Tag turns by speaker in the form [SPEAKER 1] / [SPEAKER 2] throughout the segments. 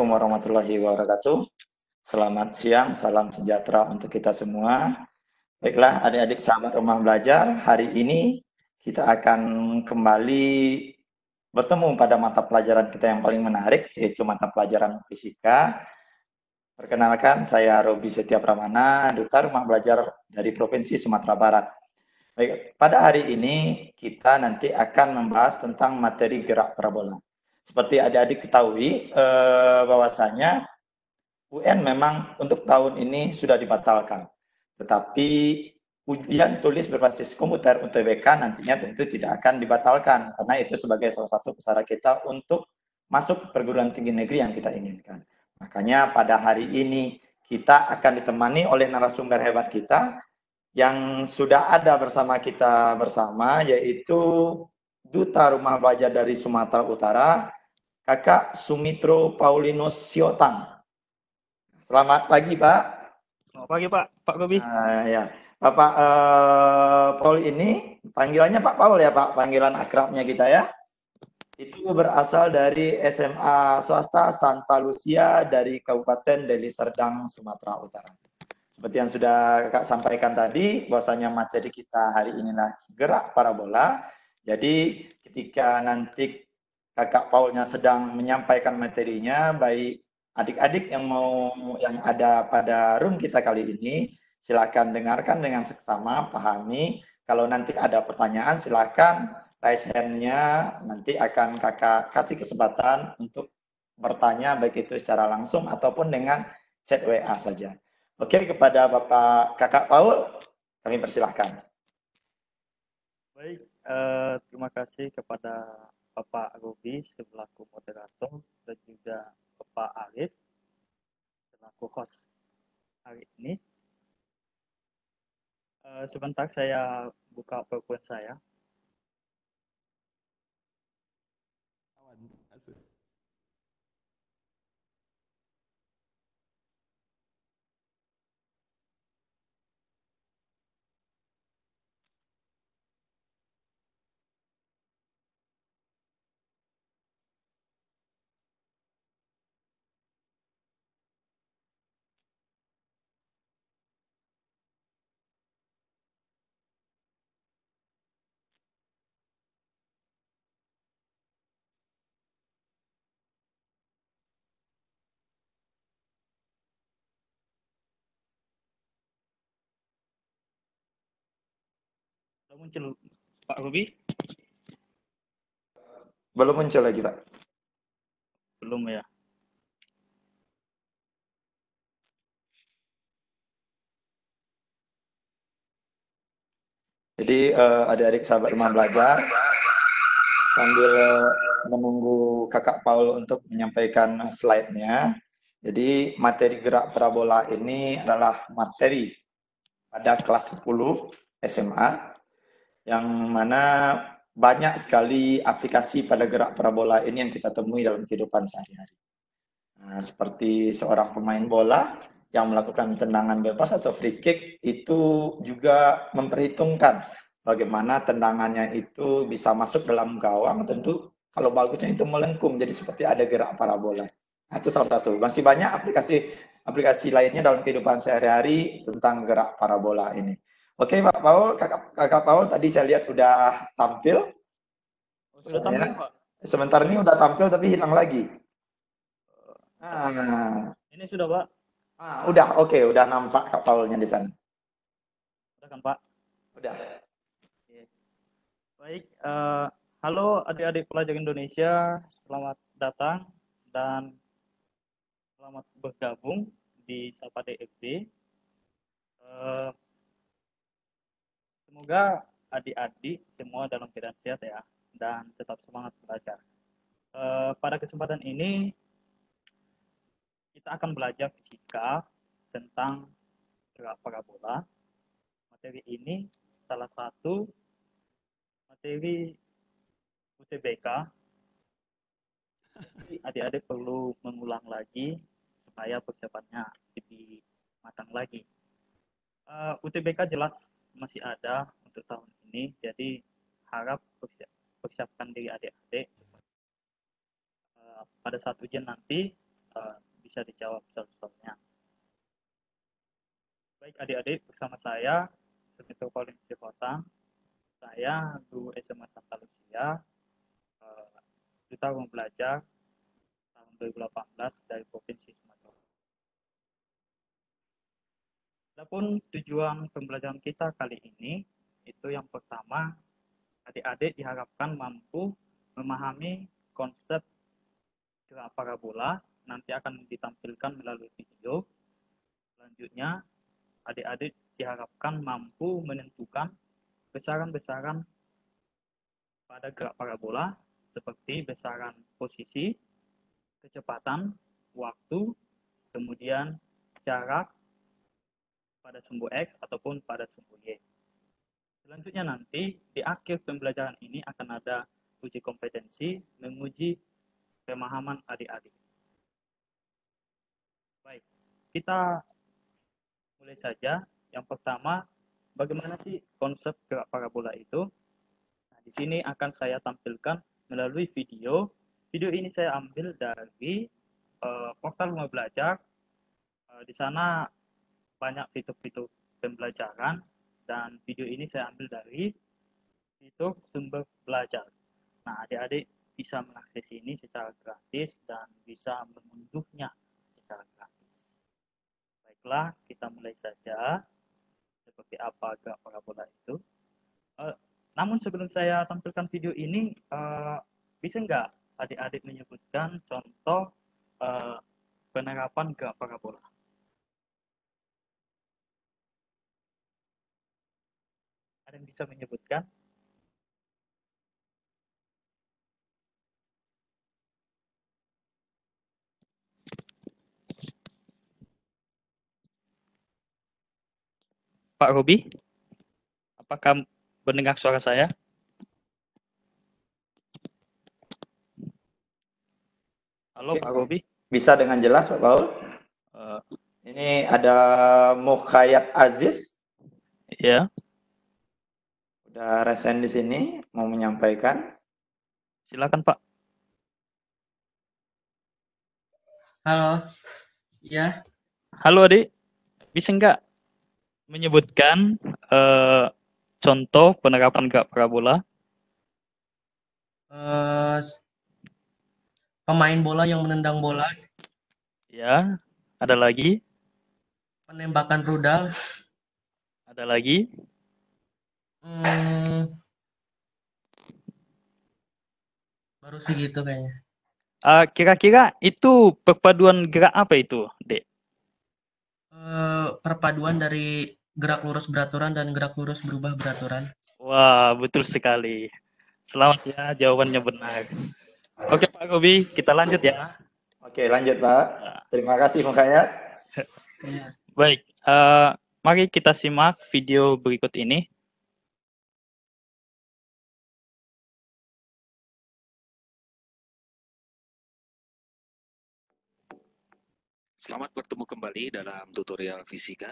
[SPEAKER 1] Assalamualaikum warahmatullahi wabarakatuh. Selamat siang, salam sejahtera untuk kita semua. Baiklah, adik-adik sahabat rumah belajar, hari ini kita akan kembali bertemu pada mata pelajaran kita yang paling menarik, yaitu mata pelajaran fisika. Perkenalkan, saya Robi Setia Pramana, Duta Rumah Belajar dari Provinsi Sumatera Barat. Baik, pada hari ini kita nanti akan membahas tentang materi gerak parabola. Seperti adik-adik ketahui eh, bahwasanya UN memang untuk tahun ini sudah dibatalkan. Tetapi ujian tulis berbasis komputer UTBK nantinya tentu tidak akan dibatalkan karena itu sebagai salah satu pesara kita untuk masuk ke perguruan tinggi negeri yang kita inginkan. Makanya pada hari ini kita akan ditemani oleh narasumber hebat kita yang sudah ada bersama kita bersama yaitu Duta Rumah Belajar dari Sumatera Utara Kakak Sumitro Paulinus Siotang. Selamat pagi, Pak.
[SPEAKER 2] Selamat pagi, Pak. Pak Gobi.
[SPEAKER 1] Uh, ya. Bapak uh, Paul ini, panggilannya Pak Paul ya, Pak. Panggilan akrabnya kita ya. Itu berasal dari SMA swasta Santa Lucia dari Kabupaten Deli Serdang, Sumatera Utara. Seperti yang sudah Kakak sampaikan tadi, bahwasanya materi kita hari inilah gerak parabola. Jadi ketika nanti kakak Paulnya sedang menyampaikan materinya, baik adik-adik yang mau yang ada pada room kita kali ini, silakan dengarkan dengan seksama, pahami. Kalau nanti ada pertanyaan, silakan raise hand-nya, nanti akan kakak kasih kesempatan untuk bertanya, baik itu secara langsung ataupun dengan chat WA saja. Oke, kepada Bapak Kakak Paul, kami persilahkan.
[SPEAKER 2] Baik, eh, terima kasih kepada Bapak Ruby selaku moderator dan juga Bapak Arif selaku host hari ini. Uh, sebentar saya buka PowerPoint saya. Belum muncul Pak Ruby?
[SPEAKER 1] Belum muncul lagi Pak.
[SPEAKER 2] Belum ya.
[SPEAKER 1] Jadi uh, adik-adik sahabat rumah belajar sambil menunggu kakak Paul untuk menyampaikan slide-nya. Jadi materi gerak parabola ini adalah materi pada kelas 10 SMA yang mana banyak sekali aplikasi pada gerak parabola ini yang kita temui dalam kehidupan sehari-hari. Nah, seperti seorang pemain bola yang melakukan tendangan bebas atau free kick itu juga memperhitungkan bagaimana tendangannya itu bisa masuk dalam gawang tentu kalau bagusnya itu melengkung jadi seperti ada gerak parabola. Nah, itu salah satu. Masih banyak aplikasi aplikasi lainnya dalam kehidupan sehari-hari tentang gerak parabola ini. Oke, Pak Paul, Kakak, Kakak Paul tadi saya lihat udah tampil.
[SPEAKER 2] Sudah tampil, ya. Pak.
[SPEAKER 1] Sebentar ini udah tampil tapi hilang lagi. Nah.
[SPEAKER 2] Ini sudah, Pak.
[SPEAKER 1] Ah, udah, oke, okay, udah nampak Kak Paulnya di sana.
[SPEAKER 2] Udah kan, Pak?
[SPEAKER 1] Udah.
[SPEAKER 2] Oke. Baik, uh, halo adik-adik pelajar Indonesia, selamat datang dan selamat bergabung di Sapa DFB. Uh, eh, Semoga adik-adik semua dalam keadaan sehat ya dan tetap semangat belajar. E, pada kesempatan ini kita akan belajar fisika tentang gerak parabola. Materi ini salah satu materi UTBK. Adik-adik perlu mengulang lagi supaya persiapannya lebih matang lagi. Uh, e, UTBK jelas masih ada untuk tahun ini jadi harap persiapkan diri adik-adik uh, pada saat ujian nanti uh, bisa dijawab soal-soalnya. Baik adik-adik, bersama saya, Semeto Pauline Sifotang, saya guru SMA Santa Lucia, uh, duta belajar tahun 2018 dari Provinsi Sumatera. Adapun tujuan pembelajaran kita kali ini, itu yang pertama, adik-adik diharapkan mampu memahami konsep gerak parabola, nanti akan ditampilkan melalui video. Selanjutnya, adik-adik diharapkan mampu menentukan besaran-besaran pada gerak parabola seperti besaran posisi, kecepatan, waktu, kemudian jarak pada sumbu X ataupun pada sumbu Y. Selanjutnya nanti di akhir pembelajaran ini akan ada uji kompetensi menguji pemahaman adik-adik. Baik, kita mulai saja. Yang pertama, bagaimana sih konsep gerak parabola itu? Nah, di sini akan saya tampilkan melalui video. Video ini saya ambil dari uh, portal rumah belajar. Uh, di sana banyak fitur-fitur pembelajaran dan video ini saya ambil dari fitur sumber belajar. Nah, adik-adik bisa mengakses ini secara gratis dan bisa mengunduhnya secara gratis. Baiklah, kita mulai saja. Seperti apa gerak parabola itu. Uh, namun sebelum saya tampilkan video ini, uh, bisa nggak adik-adik menyebutkan contoh uh, penerapan gerak parabola? Ada yang bisa menyebutkan? Pak Robi, apakah mendengar suara saya? Halo Pak Robi.
[SPEAKER 1] Bisa dengan jelas Pak Paul? Uh, Ini ada Mukhayat Aziz.
[SPEAKER 2] Ya.
[SPEAKER 1] Udah resen di sini, mau menyampaikan.
[SPEAKER 2] Silakan Pak.
[SPEAKER 3] Halo. Ya.
[SPEAKER 2] Halo Adik. Bisa enggak menyebutkan uh, contoh penerapan gerak parabola?
[SPEAKER 3] Uh, pemain bola yang menendang bola.
[SPEAKER 2] Ya, ada lagi?
[SPEAKER 3] Penembakan rudal.
[SPEAKER 2] Ada lagi?
[SPEAKER 3] Hmm, baru segitu kayaknya.
[SPEAKER 2] Uh, kira-kira itu perpaduan gerak apa itu, Dek?
[SPEAKER 3] Uh, perpaduan dari gerak lurus beraturan dan gerak lurus berubah beraturan.
[SPEAKER 2] Wah, betul sekali. Selamat ya, jawabannya benar. Oke Pak Gobi, kita lanjut ya.
[SPEAKER 1] Oke, lanjut Pak. Terima kasih Mukayat.
[SPEAKER 2] Iya. Baik, uh, mari kita simak video berikut ini.
[SPEAKER 4] Selamat bertemu kembali dalam tutorial fisika.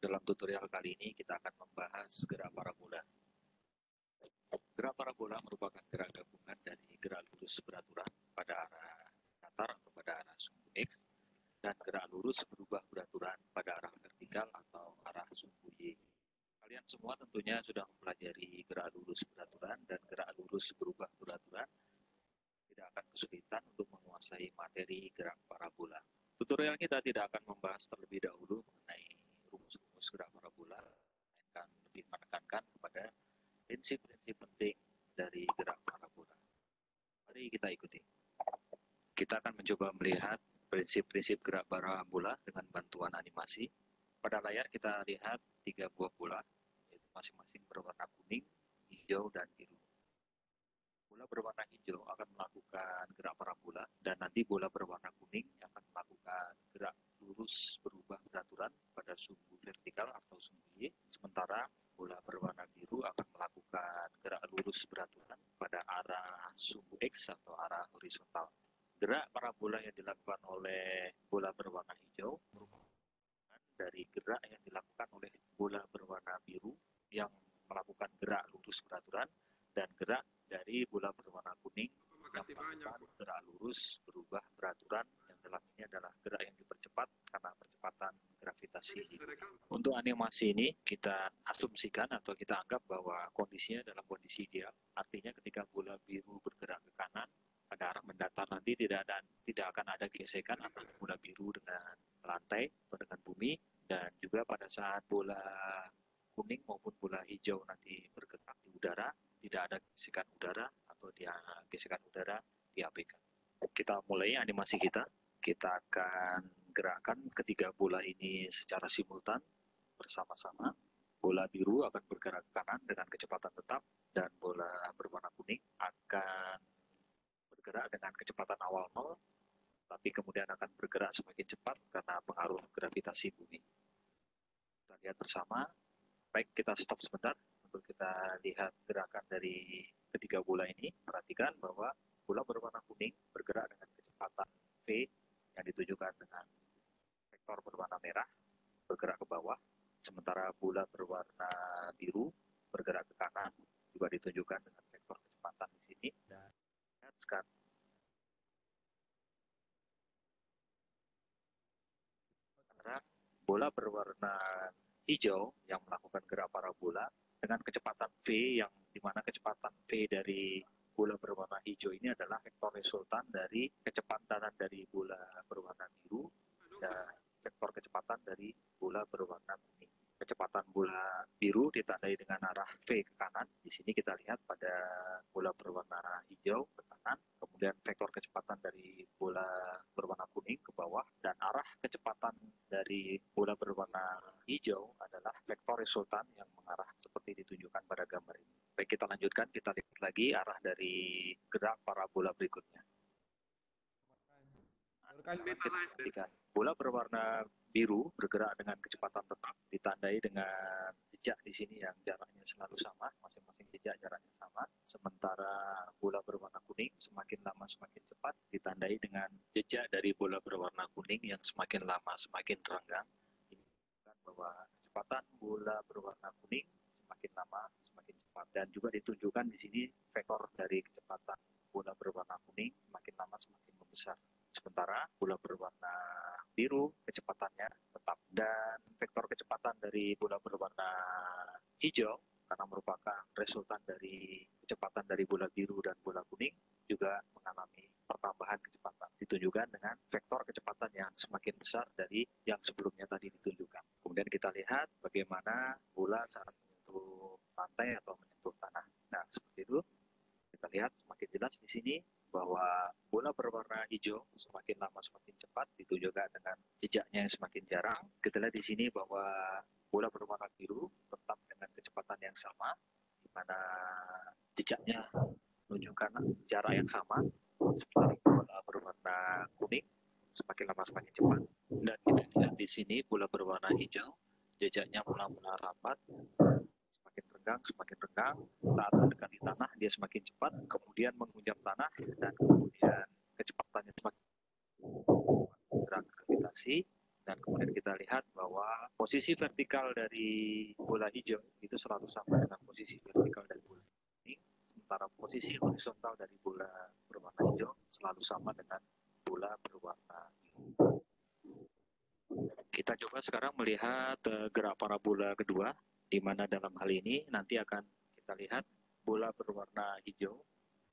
[SPEAKER 4] Dalam tutorial kali ini kita akan membahas gerak parabola. Gerak parabola merupakan gerak gabungan dari gerak lurus beraturan pada arah datar atau pada arah sumbu X dan gerak lurus berubah beraturan pada arah vertikal atau arah sumbu Y. Kalian semua tentunya sudah mempelajari gerak lurus beraturan dan gerak lurus berubah beraturan. Tidak akan kesulitan untuk menguasai materi gerak parabola. Tutorial kita tidak akan membahas terlebih dahulu mengenai rumus-rumus gerak parabola, melainkan lebih menekankan kepada prinsip-prinsip penting dari gerak parabola. Mari kita ikuti. Kita akan mencoba melihat prinsip-prinsip gerak parabola dengan bantuan animasi. Pada layar kita lihat tiga buah bola, yaitu masing-masing berwarna kuning, hijau, dan biru. Bola berwarna hijau akan melakukan gerak parabola, dan nanti bola berwarna kuning akan melakukan gerak lurus berubah beraturan pada sumbu vertikal atau sumbu Y, sementara bola berwarna biru akan melakukan gerak lurus beraturan pada arah sumbu X atau arah horizontal. Gerak parabola yang dilakukan oleh bola berwarna hijau merupakan dari gerak yang dilakukan oleh bola berwarna biru yang melakukan gerak lurus beraturan dan gerak dari bola berwarna kuning yang melakukan gerak lurus berubah beraturan yang dalam ini adalah animasi. Untuk animasi ini kita asumsikan atau kita anggap bahwa kondisinya dalam kondisi ideal. Artinya ketika bola biru bergerak ke kanan pada arah mendatar nanti tidak ada tidak akan ada gesekan antara bola biru dengan lantai atau dengan bumi dan juga pada saat bola kuning maupun bola hijau nanti bergerak di udara tidak ada gesekan udara atau dia gesekan udara diabaikan. Kita mulai animasi kita. Kita akan gerakan ketiga bola ini secara simultan bersama-sama. Bola biru akan bergerak ke kanan dengan kecepatan tetap dan bola berwarna kuning akan bergerak dengan kecepatan awal nol, tapi kemudian akan bergerak semakin cepat karena pengaruh gravitasi bumi. Kita lihat bersama. Baik, kita stop sebentar kita lihat gerakan dari ketiga bola ini. Perhatikan bahwa bola berwarna kuning bergerak dengan kecepatan V yang ditujukan dengan vektor berwarna merah bergerak ke bawah, sementara bola berwarna biru bergerak ke kanan juga ditunjukkan dengan vektor kecepatan di sini dan sekarang bola berwarna hijau yang melakukan gerak parabola dengan kecepatan V yang di mana kecepatan V dari bola berwarna hijau ini adalah vektor resultan dari kecepatan dari bola berwarna biru dan vektor kecepatan dari bola berwarna kuning. Kecepatan bola biru ditandai dengan arah V ke kanan. Di sini kita lihat pada bola berwarna hijau ke kanan, kemudian vektor kecepatan dari bola berwarna kuning ke bawah, dan arah kecepatan dari bola berwarna hijau adalah vektor resultan yang mengarah seperti ditunjukkan pada gambar ini. Baik, kita lanjutkan, kita lihat lagi arah dari gerak parabola berikutnya. Perhatikan. Bola berwarna biru bergerak dengan kecepatan tetap, ditandai dengan jejak di sini yang jaraknya selalu sama, masing-masing jejak jaraknya sama. Sementara bola berwarna kuning semakin lama semakin cepat, ditandai dengan jejak dari bola berwarna kuning yang semakin lama semakin renggang. Ini menunjukkan bahwa kecepatan bola berwarna kuning semakin lama semakin cepat dan juga ditunjukkan di sini vektor dari kecepatan bola berwarna kuning semakin lama semakin membesar. Sementara bola berwarna biru kecepatannya tetap dan vektor kecepatan dari bola berwarna hijau karena merupakan resultan dari kecepatan dari bola biru dan bola kuning juga mengalami pertambahan kecepatan ditunjukkan dengan vektor kecepatan yang semakin besar dari yang sebelumnya tadi ditunjukkan. Kemudian kita lihat bagaimana bola saat menyentuh lantai atau menyentuh tanah. Nah, seperti itu kita lihat semakin jelas di sini bahwa bola berwarna hijau semakin lama semakin cepat ditunjukkan dengan jejaknya yang semakin jarang. Kita lihat di sini bahwa bola berwarna biru tetap dengan kecepatan yang sama, di mana jejaknya menunjukkan jarak yang sama, seperti bola berwarna kuning semakin lama semakin cepat. Dan kita lihat di sini bola berwarna hijau, jejaknya mula-mula rapat, renggang, semakin renggang, saat mendekati tanah dia semakin cepat, kemudian menghunjam tanah dan kemudian kecepatannya semakin gerak gravitasi. Dan kemudian kita lihat bahwa posisi vertikal dari bola hijau itu selalu sama dengan posisi vertikal dari bola kuning, sementara posisi horizontal dari bola berwarna hijau selalu sama dengan bola berwarna biru. Kita coba sekarang melihat uh, gerak parabola kedua di mana dalam hal ini nanti akan kita lihat bola berwarna hijau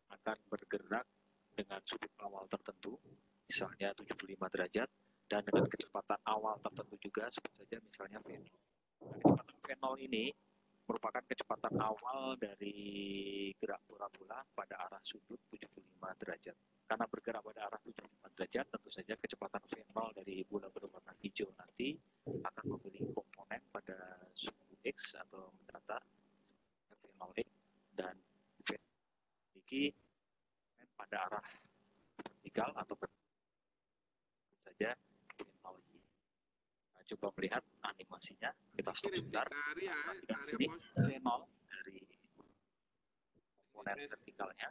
[SPEAKER 4] akan bergerak dengan sudut awal tertentu, misalnya 75 derajat, dan dengan kecepatan awal tertentu juga, sebut saja misalnya V0. Nah, kecepatan V0 ini merupakan kecepatan awal dari gerak bola-bola pada arah sudut 75 derajat. Karena bergerak pada arah 75 derajat, tentu saja kecepatan V0 dari bola berwarna hijau nanti akan memiliki komponen pada sudut X atau mendatar V0X dan memiliki pada arah vertikal atau saja V0Y. Nah, coba melihat animasinya. Kita stop sebentar. Perhatikan sini V0 dari komponen vertikalnya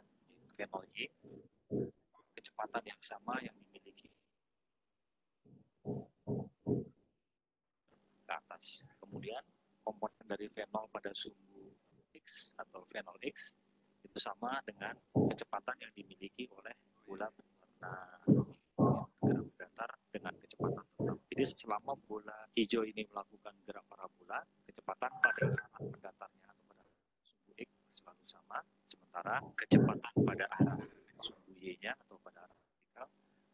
[SPEAKER 4] V0Y kecepatan yang sama yang dimiliki ke atas. Kemudian komponen dari V0 pada sumbu X atau V0X itu sama dengan kecepatan yang dimiliki oleh bola berwarna bergerak datar dengan kecepatan tetap. Jadi selama bola hijau ini melakukan gerak parabola, kecepatan pada arah pendatarnya atau pada sumbu X selalu sama, sementara kecepatan pada arah sumbu Y-nya atau pada arah vertikal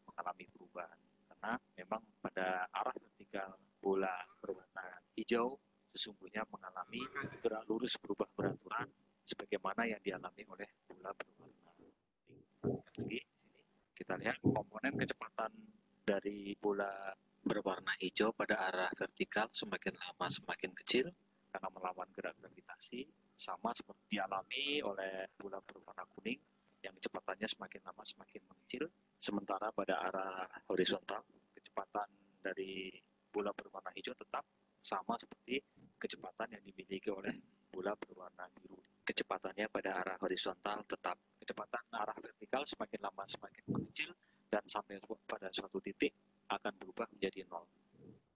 [SPEAKER 4] mengalami perubahan. Karena memang pada arah vertikal bola berwarna hijau sesungguhnya mengalami gerak lurus berubah beraturan sebagaimana yang dialami oleh bola berwarna. Lagi sini kita lihat komponen kecepatan dari bola berwarna hijau pada arah vertikal semakin lama semakin kecil karena melawan gerak gravitasi sama seperti dialami oleh bola berwarna kuning yang kecepatannya semakin lama semakin mengecil sementara pada arah horizontal kecepatan dari bola berwarna hijau tetap sama seperti kecepatan yang dimiliki oleh bola berwarna biru. Kecepatannya pada arah horizontal tetap. Kecepatan arah vertikal semakin lama semakin mengecil dan sampai pada suatu titik akan berubah menjadi nol.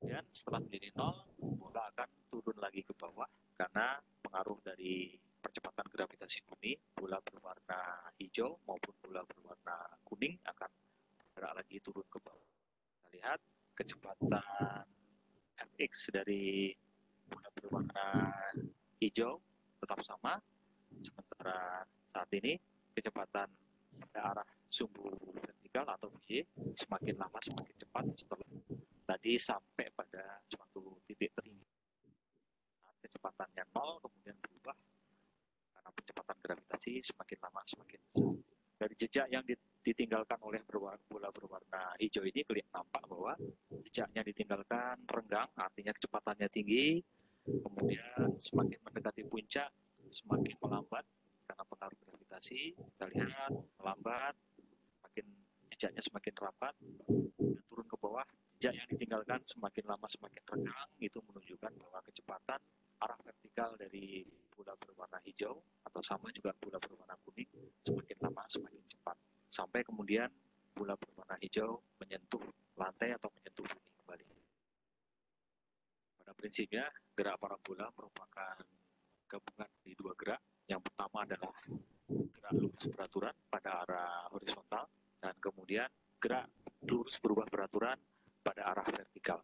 [SPEAKER 4] Dan setelah menjadi nol, bola akan turun lagi ke bawah karena pengaruh dari percepatan gravitasi bumi, bola berwarna hijau maupun bola berwarna kuning akan bergerak lagi turun ke bawah. Kita lihat kecepatan fx dari bola berwarna hijau tetap sama, sementara saat ini kecepatan pada arah sumbu vertikal atau Y semakin lama semakin cepat setelah tadi sampai pada suatu titik tertinggi. Kecepatannya nol kemudian berubah karena percepatan gravitasi semakin lama semakin besar. Dari jejak yang ditinggalkan oleh bola berwarna hijau ini kelihatan nampak bahwa jejaknya ditinggalkan renggang, artinya kecepatannya tinggi, kemudian semakin mendekati puncak, semakin melambat karena pengaruh gravitasi. Kita lihat melambat, semakin jejaknya semakin rapat, dan turun ke bawah. Jejak yang ditinggalkan semakin lama semakin renggang, itu menunjukkan bahwa kecepatan arah vertikal dari bola berwarna hijau atau sama juga bola berwarna kuning semakin lama semakin cepat sampai kemudian bola berwarna hijau menyentuh lantai atau menyentuh bumi kembali. Pada prinsipnya gerak parabola merupakan gabungan dari dua gerak. Yang pertama adalah gerak lurus beraturan pada arah horizontal dan kemudian gerak lurus berubah beraturan pada arah vertikal.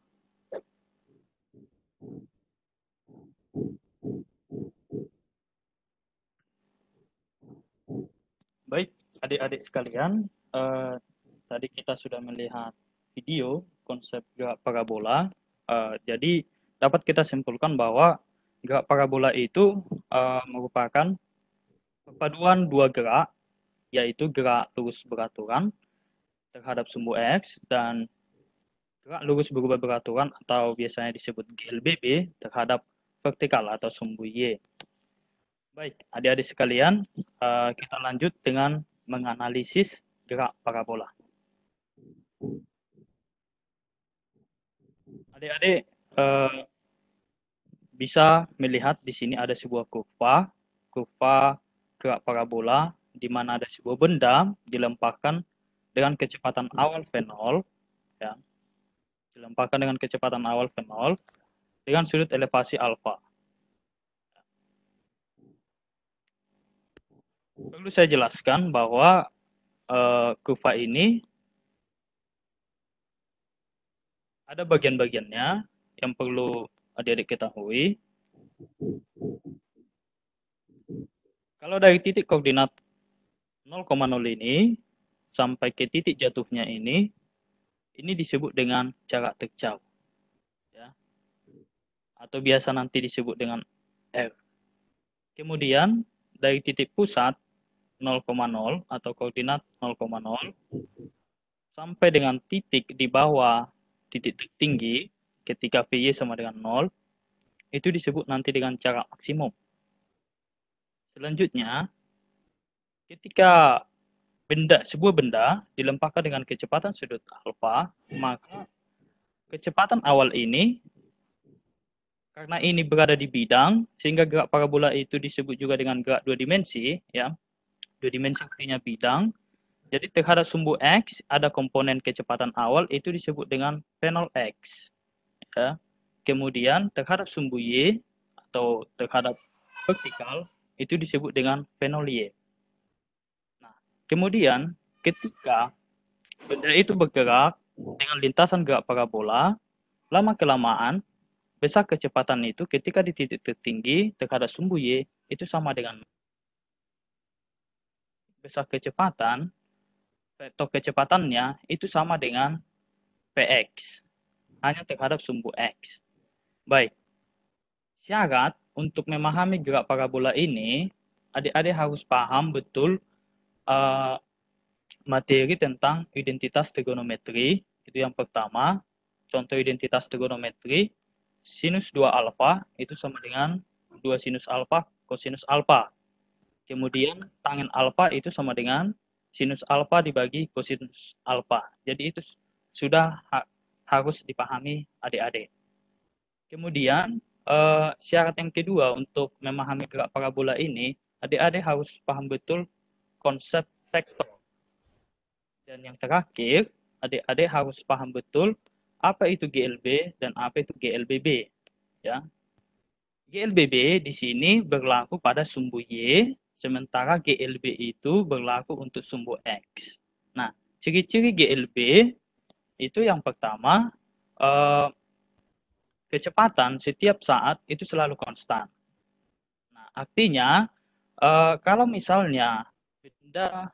[SPEAKER 2] Baik, adik-adik sekalian, eh, tadi kita sudah melihat video konsep gerak parabola. Eh, jadi dapat kita simpulkan bahwa gerak parabola itu eh, merupakan perpaduan dua gerak, yaitu gerak lurus beraturan terhadap sumbu X dan gerak lurus berubah beraturan atau biasanya disebut GLBB terhadap vertikal atau sumbu Y. Baik, adik-adik sekalian, uh, kita lanjut dengan menganalisis gerak parabola. Adik-adik uh, bisa melihat di sini ada sebuah kurva, kurva gerak parabola di mana ada sebuah benda dilemparkan dengan kecepatan awal V0, ya, dilemparkan dengan kecepatan awal V0 dengan sudut elevasi alfa. Perlu saya jelaskan bahwa uh, kurva ini ada bagian-bagiannya yang perlu adik-adik ketahui. Kalau dari titik koordinat 0,0 ini sampai ke titik jatuhnya ini, ini disebut dengan jarak terjauh. Ya. Atau biasa nanti disebut dengan R. Kemudian dari titik pusat 0,0 atau koordinat 0,0 sampai dengan titik di bawah titik tertinggi ketika VY sama dengan 0 itu disebut nanti dengan jarak maksimum. Selanjutnya, ketika benda sebuah benda dilemparkan dengan kecepatan sudut alfa, maka kecepatan awal ini karena ini berada di bidang sehingga gerak parabola itu disebut juga dengan gerak dua dimensi, ya dua dimensi artinya bidang. Jadi terhadap sumbu X ada komponen kecepatan awal itu disebut dengan V0 X. Ya. Kemudian terhadap sumbu Y atau terhadap vertikal itu disebut dengan V0 Y. Nah, kemudian ketika benda itu bergerak dengan lintasan gerak parabola, lama kelamaan besar kecepatan itu ketika di titik tertinggi terhadap sumbu Y itu sama dengan besar kecepatan vektor kecepatannya itu sama dengan Px hanya terhadap sumbu X. Baik. Syarat untuk memahami gerak parabola ini, adik-adik harus paham betul uh, materi tentang identitas trigonometri. Itu yang pertama. Contoh identitas trigonometri, sinus 2 alfa itu sama dengan 2 sinus alfa kosinus alfa. Kemudian tangen alfa itu sama dengan sinus alfa dibagi kosinus alfa. Jadi itu sudah ha harus dipahami adik-adik. Kemudian uh, syarat yang kedua untuk memahami gerak parabola ini, adik-adik harus paham betul konsep vektor. Dan yang terakhir, adik-adik harus paham betul apa itu GLB dan apa itu GLBB. Ya. GLBB di sini berlaku pada sumbu Y, sementara GLB itu berlaku untuk sumbu X. Nah, ciri-ciri GLB itu yang pertama, eh, kecepatan setiap saat itu selalu konstan. Nah, artinya uh, kalau misalnya benda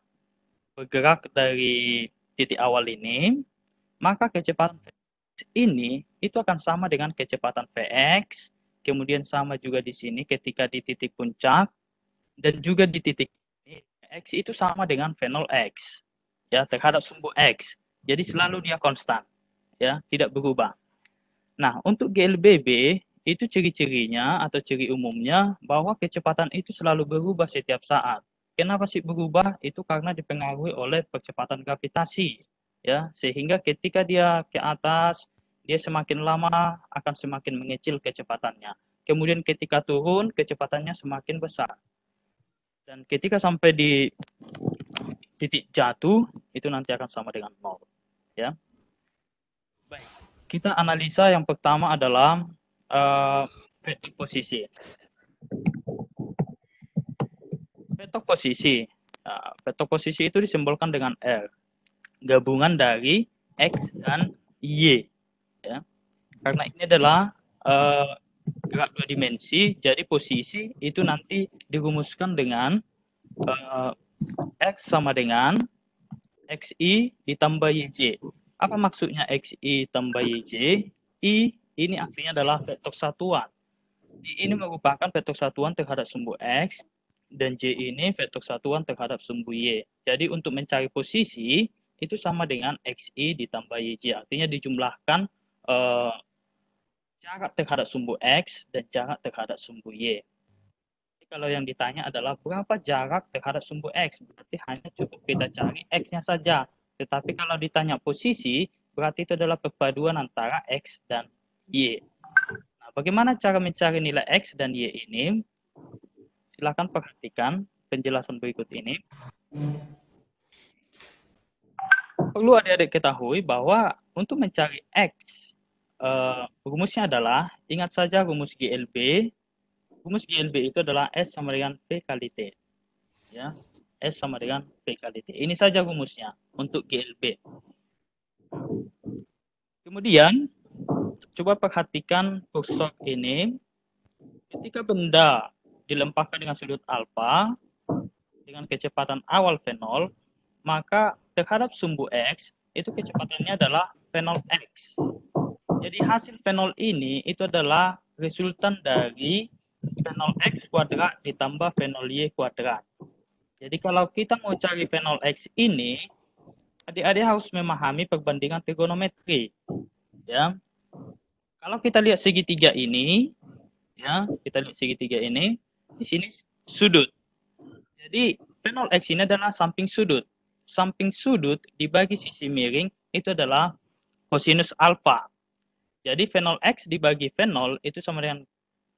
[SPEAKER 2] bergerak dari titik awal ini, maka kecepatan ini itu akan sama dengan kecepatan Vx, kemudian sama juga di sini ketika di titik puncak, dan juga di titik ini, X itu sama dengan V 0 X, ya, terhadap sumbu X. Jadi selalu dia konstan, ya, tidak berubah. Nah, untuk GLBB itu ciri-cirinya atau ciri umumnya bahwa kecepatan itu selalu berubah setiap saat. Kenapa sih berubah? Itu karena dipengaruhi oleh percepatan gravitasi, ya, sehingga ketika dia ke atas, dia semakin lama akan semakin mengecil kecepatannya. Kemudian ketika turun, kecepatannya semakin besar. Dan ketika sampai di titik jatuh, itu nanti akan sama dengan nol, ya. Baik kita analisa yang pertama adalah uh, vektor posisi. Vektor posisi. Uh, vektor posisi itu disimbolkan dengan R. Gabungan dari X dan Y. Ya. Karena ini adalah uh, gerak dua dimensi, jadi posisi itu nanti dirumuskan dengan uh, X sama dengan XI ditambah YJ. Apa maksudnya XI tambah YJ? I ini artinya adalah vektor satuan. I ini merupakan vektor satuan terhadap sumbu X, dan J ini vektor satuan terhadap sumbu Y. Jadi untuk mencari posisi, itu sama dengan XI ditambah YJ. Artinya dijumlahkan eh, jarak terhadap sumbu X dan jarak terhadap sumbu Y. Jadi kalau yang ditanya adalah berapa jarak terhadap sumbu X, berarti hanya cukup kita cari X-nya saja. Tetapi kalau ditanya posisi, berarti itu adalah perpaduan antara X dan Y. Nah, bagaimana cara mencari nilai X dan Y ini? Silakan perhatikan penjelasan berikut ini. Perlu adik-adik ketahui bahwa untuk mencari X, uh, rumusnya adalah, ingat saja rumus GLB. Rumus GLB itu adalah S sama dengan P kali T. Ya, S sama dengan P kali T. Ini saja rumusnya untuk GLB. Kemudian, coba perhatikan kursor ini. Ketika benda dilempahkan dengan sudut alfa, dengan kecepatan awal V0, maka terhadap sumbu X, itu kecepatannya adalah V0 X. Jadi hasil V0 ini itu adalah resultan dari V0 X kuadrat ditambah V0 Y kuadrat. Jadi kalau kita mau cari V0x ini, adik-adik harus memahami perbandingan trigonometri. Ya. Kalau kita lihat segitiga ini, ya, kita lihat segitiga ini, di sini sudut. Jadi V0x ini adalah samping sudut. Samping sudut dibagi sisi miring itu adalah kosinus alfa. Jadi V0x dibagi V0 itu sama dengan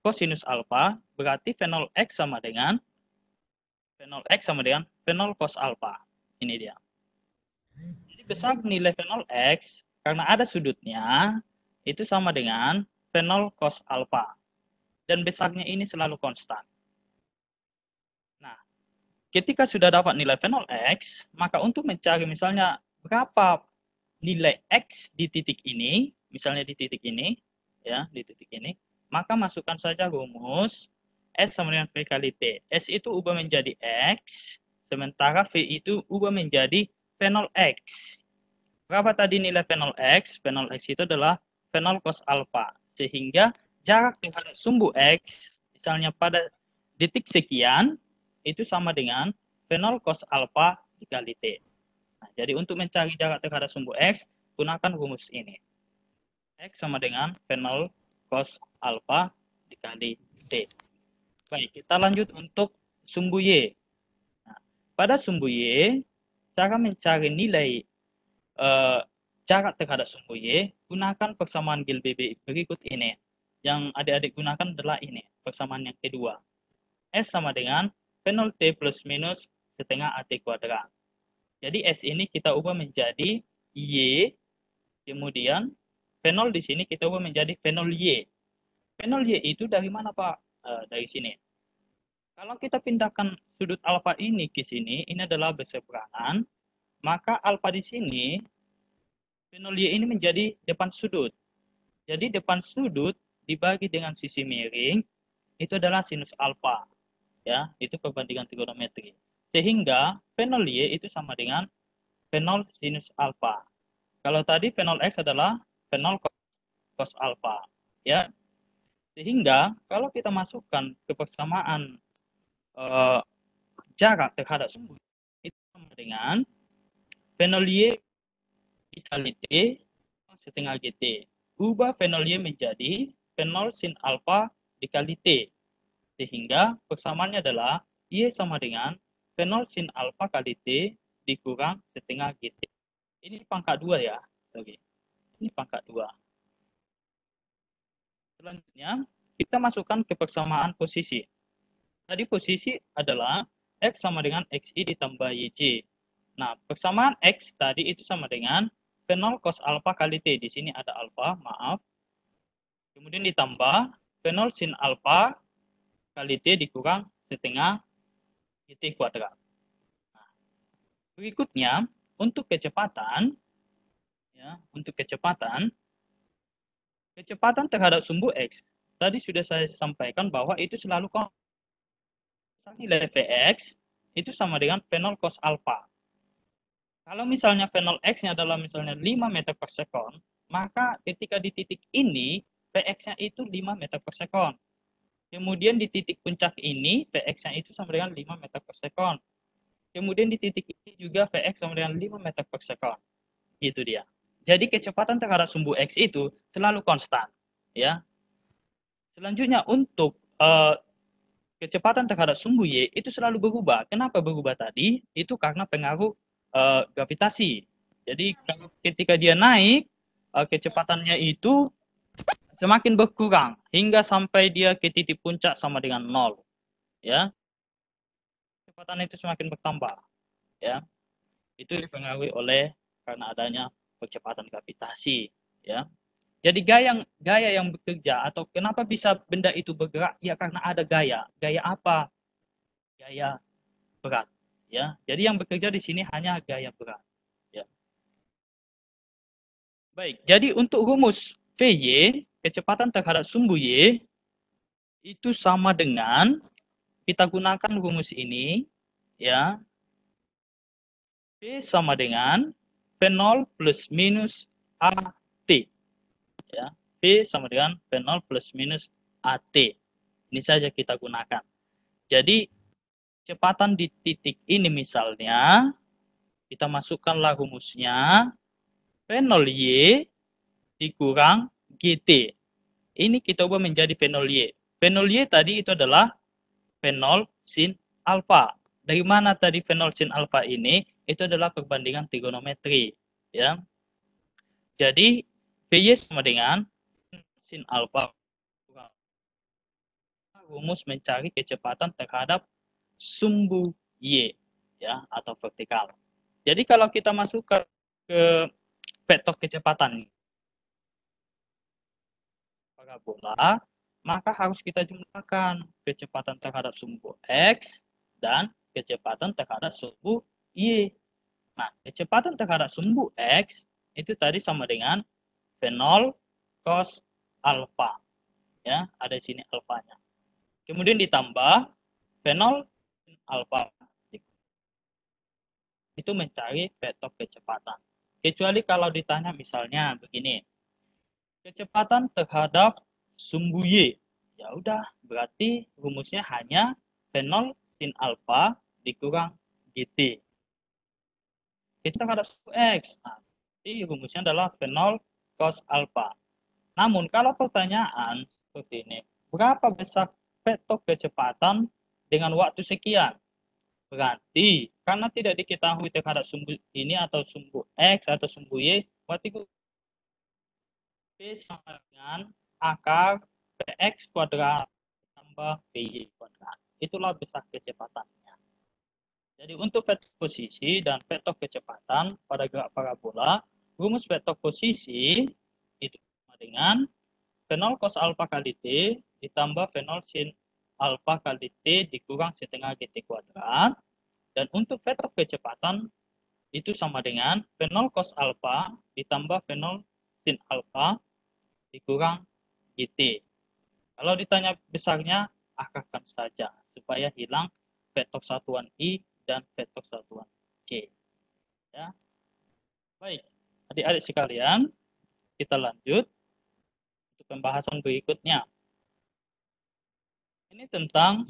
[SPEAKER 2] kosinus alfa, berarti V0x sama dengan V0x sama dengan V0 cos alpha. Ini dia. Jadi besar nilai V0x karena ada sudutnya itu sama dengan V0 cos alpha. Dan besarnya ini selalu konstan. Nah, ketika sudah dapat nilai V0x, maka untuk mencari misalnya berapa nilai X di titik ini, misalnya di titik ini, ya di titik ini, maka masukkan saja rumus S sama dengan V kali T. S itu ubah menjadi X, sementara V itu ubah menjadi V0 X. Berapa tadi nilai V0 X? V0 X itu adalah V0 cos alpha. Sehingga jarak terhadap sumbu X, misalnya pada detik sekian, itu sama dengan V0 cos alpha dikali T. Nah, jadi untuk mencari jarak terhadap sumbu X, gunakan rumus ini. X sama dengan V0 cos alpha dikali T. Baik, kita lanjut untuk sumbu Y. Nah, pada sumbu Y, cara mencari nilai uh, jarak terhadap sumbu Y, gunakan persamaan Gilbey berikut ini. Yang adik-adik gunakan adalah ini, persamaan yang kedua. S sama dengan P0 T plus minus setengah AT kuadrat. Jadi S ini kita ubah menjadi Y, kemudian P0 di sini kita ubah menjadi P0 Y. P0 Y itu dari mana Pak? uh, dari sini. Kalau kita pindahkan sudut alfa ini ke sini, ini adalah berseberangan, maka alfa di sini, penol Y ini menjadi depan sudut. Jadi depan sudut dibagi dengan sisi miring, itu adalah sinus alfa. Ya, itu perbandingan trigonometri. Sehingga penol Y itu sama dengan penol sinus alfa. Kalau tadi penol X adalah penol cos alfa. Ya, sehingga kalau kita masukkan ke persamaan uh, jarak terhadap sumbu itu sama dengan fenol dikali T setengah GT. Ubah fenol menjadi fenol sin alfa dikali T. Sehingga persamaannya adalah Y sama dengan fenol sin alfa kali T dikurang setengah GT. Ini pangkat dua ya. Oke. Ini pangkat dua. Selanjutnya, kita masukkan ke persamaan posisi. Tadi posisi adalah X sama dengan XI ditambah YJ. Nah, persamaan X tadi itu sama dengan V0 cos alpha kali T. Di sini ada alpha, maaf. Kemudian ditambah V0 sin alpha kali T dikurang setengah YT kuadrat. Nah, berikutnya, untuk kecepatan, ya, untuk kecepatan, Kecepatan terhadap sumbu X, tadi sudah saya sampaikan bahwa itu selalu nilai Vx itu sama dengan V0 cos alpha. Kalau misalnya V0 X-nya adalah misalnya 5 meter per sekon, maka ketika di titik ini, Vx-nya itu 5 meter per sekon. Kemudian di titik puncak ini, Vx-nya itu sama dengan 5 meter per sekon. Kemudian di titik ini juga Vx sama dengan 5 meter per sekon. Itu dia. Jadi kecepatan terhadap sumbu X itu selalu konstan. ya. Selanjutnya untuk uh, kecepatan terhadap sumbu Y itu selalu berubah. Kenapa berubah tadi? Itu karena pengaruh uh, gravitasi. Jadi ketika dia naik, uh, kecepatannya itu semakin berkurang hingga sampai dia ke titik puncak sama dengan nol. Ya, kecepatan itu semakin bertambah. Ya, itu dipengaruhi oleh karena adanya percepatan gravitasi ya. Jadi gaya gaya yang bekerja atau kenapa bisa benda itu bergerak? Ya karena ada gaya. Gaya apa? Gaya berat ya. Jadi yang bekerja di sini hanya gaya berat ya. Baik jadi untuk rumus VY kecepatan terhadap sumbu Y itu sama dengan kita gunakan rumus ini ya. V sama dengan P0 plus minus AT. Ya, P sama dengan P0 plus minus AT. Ini saja kita gunakan. Jadi, kecepatan di titik ini misalnya, kita masukkanlah rumusnya, P0Y dikurang GT. Ini kita ubah menjadi P0Y. P0Y tadi itu adalah P0 sin alfa. Dari mana tadi P0 sin alfa ini? Itu adalah perbandingan trigonometri ya. Jadi PY sama dengan sin alfa rumus mencari kecepatan terhadap sumbu Y ya atau vertikal. Jadi kalau kita masuk ke, ke vektor kecepatan parabola, maka harus kita jumlahkan kecepatan terhadap sumbu X dan kecepatan terhadap sumbu Y. Nah, kecepatan terhadap sumbu X itu tadi sama dengan V0 cos alfa. Ya, ada di sini alfanya. Kemudian ditambah fenol alfa. Itu mencari vektor kecepatan. Kecuali kalau ditanya misalnya begini. Kecepatan terhadap sumbu Y. Ya udah, berarti rumusnya hanya fenol sin alfa dikurang GT. Kita terhadap sumbu X. Jadi rumusnya adalah fenol cos alfa. Namun kalau pertanyaan seperti ini, berapa besar vektor kecepatan dengan waktu sekian? Berarti karena tidak diketahui terhadap sumbu ini atau sumbu X atau sumbu Y, berarti P sama dengan akar PX kuadrat tambah PY kuadrat. Itulah besar kecepatannya. Jadi untuk vektor posisi dan vektor kecepatan pada gerak parabola, rumus vektor posisi itu sama dengan fenol cos alfa kali T ditambah fenol sin alfa kali T dikurang setengah GT kuadrat. Dan untuk vektor kecepatan itu sama dengan fenol cos alfa ditambah fenol sin alfa dikurang GT. Kalau ditanya besarnya, akarkan saja supaya hilang vektor satuan I dan vektor satuan C. Ya. Baik, adik-adik sekalian, kita lanjut untuk pembahasan berikutnya. Ini tentang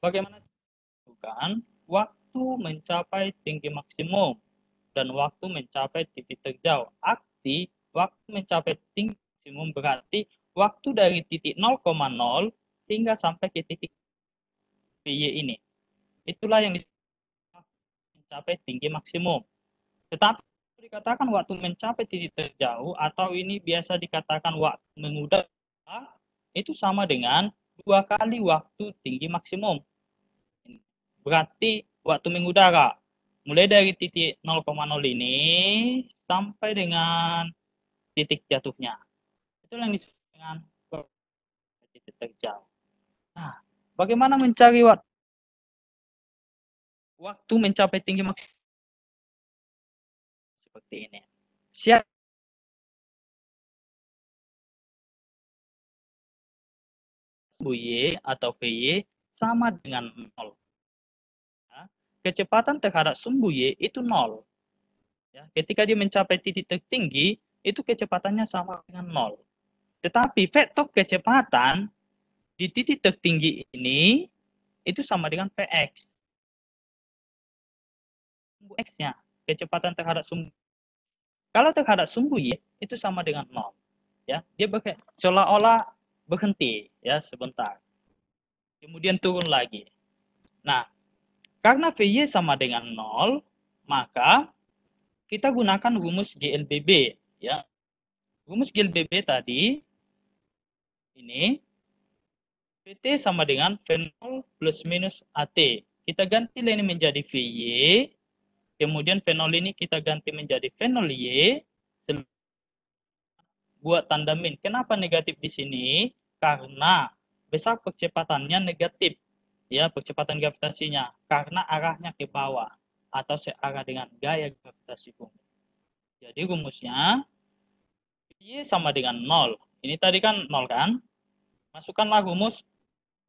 [SPEAKER 2] bagaimana menentukan waktu mencapai tinggi maksimum dan waktu mencapai titik terjauh. Arti waktu mencapai tinggi maksimum berarti waktu dari titik 0,0 hingga sampai ke titik PY ini. Itulah yang mencapai tinggi maksimum. Tetapi dikatakan waktu mencapai titik terjauh atau ini biasa dikatakan waktu mengudara itu sama dengan dua kali waktu tinggi maksimum. Berarti waktu mengudara mulai dari titik 0,0 ini sampai dengan titik jatuhnya. Itulah yang disebut dengan titik terjauh. Nah, bagaimana mencari waktu? Waktu mencapai tinggi maksimum seperti ini. Siap Y atau VY sama dengan 0. Ya. Kecepatan terhadap sumbu Y itu 0. Ya. Ketika dia mencapai titik tertinggi, itu kecepatannya sama dengan 0. Tetapi vektor kecepatan di titik tertinggi ini itu sama dengan Px. Sumbu X-nya, kecepatan terhadap sumbu. Kalau terhadap sumbu Y, itu sama dengan 0. Ya, dia seolah-olah berhenti ya sebentar. Kemudian turun lagi. Nah, karena VY sama dengan 0, maka kita gunakan rumus GLBB ya. Rumus GLBB tadi ini PT sama dengan V0 plus minus AT. Kita ganti ini menjadi VY, kemudian V0 ini kita ganti menjadi V0 Y, buat tanda min. Kenapa negatif di sini? Karena besar percepatannya negatif, ya percepatan gravitasinya, karena arahnya ke bawah atau searah dengan gaya gravitasi bumi. Jadi rumusnya Y sama dengan 0. Ini tadi kan 0 kan? Masukkanlah rumus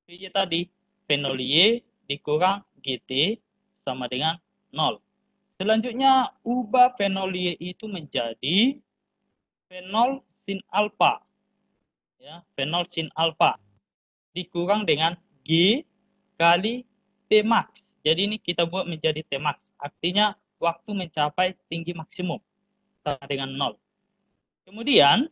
[SPEAKER 2] Y tadi. V0 Y dikurang GT sama dengan 0. Selanjutnya, ubah V0 Y itu menjadi V0 sin alfa. Ya, V0 sin alfa. Dikurang dengan G kali T max. Jadi ini kita buat menjadi T max. Artinya waktu mencapai tinggi maksimum sama dengan 0. Kemudian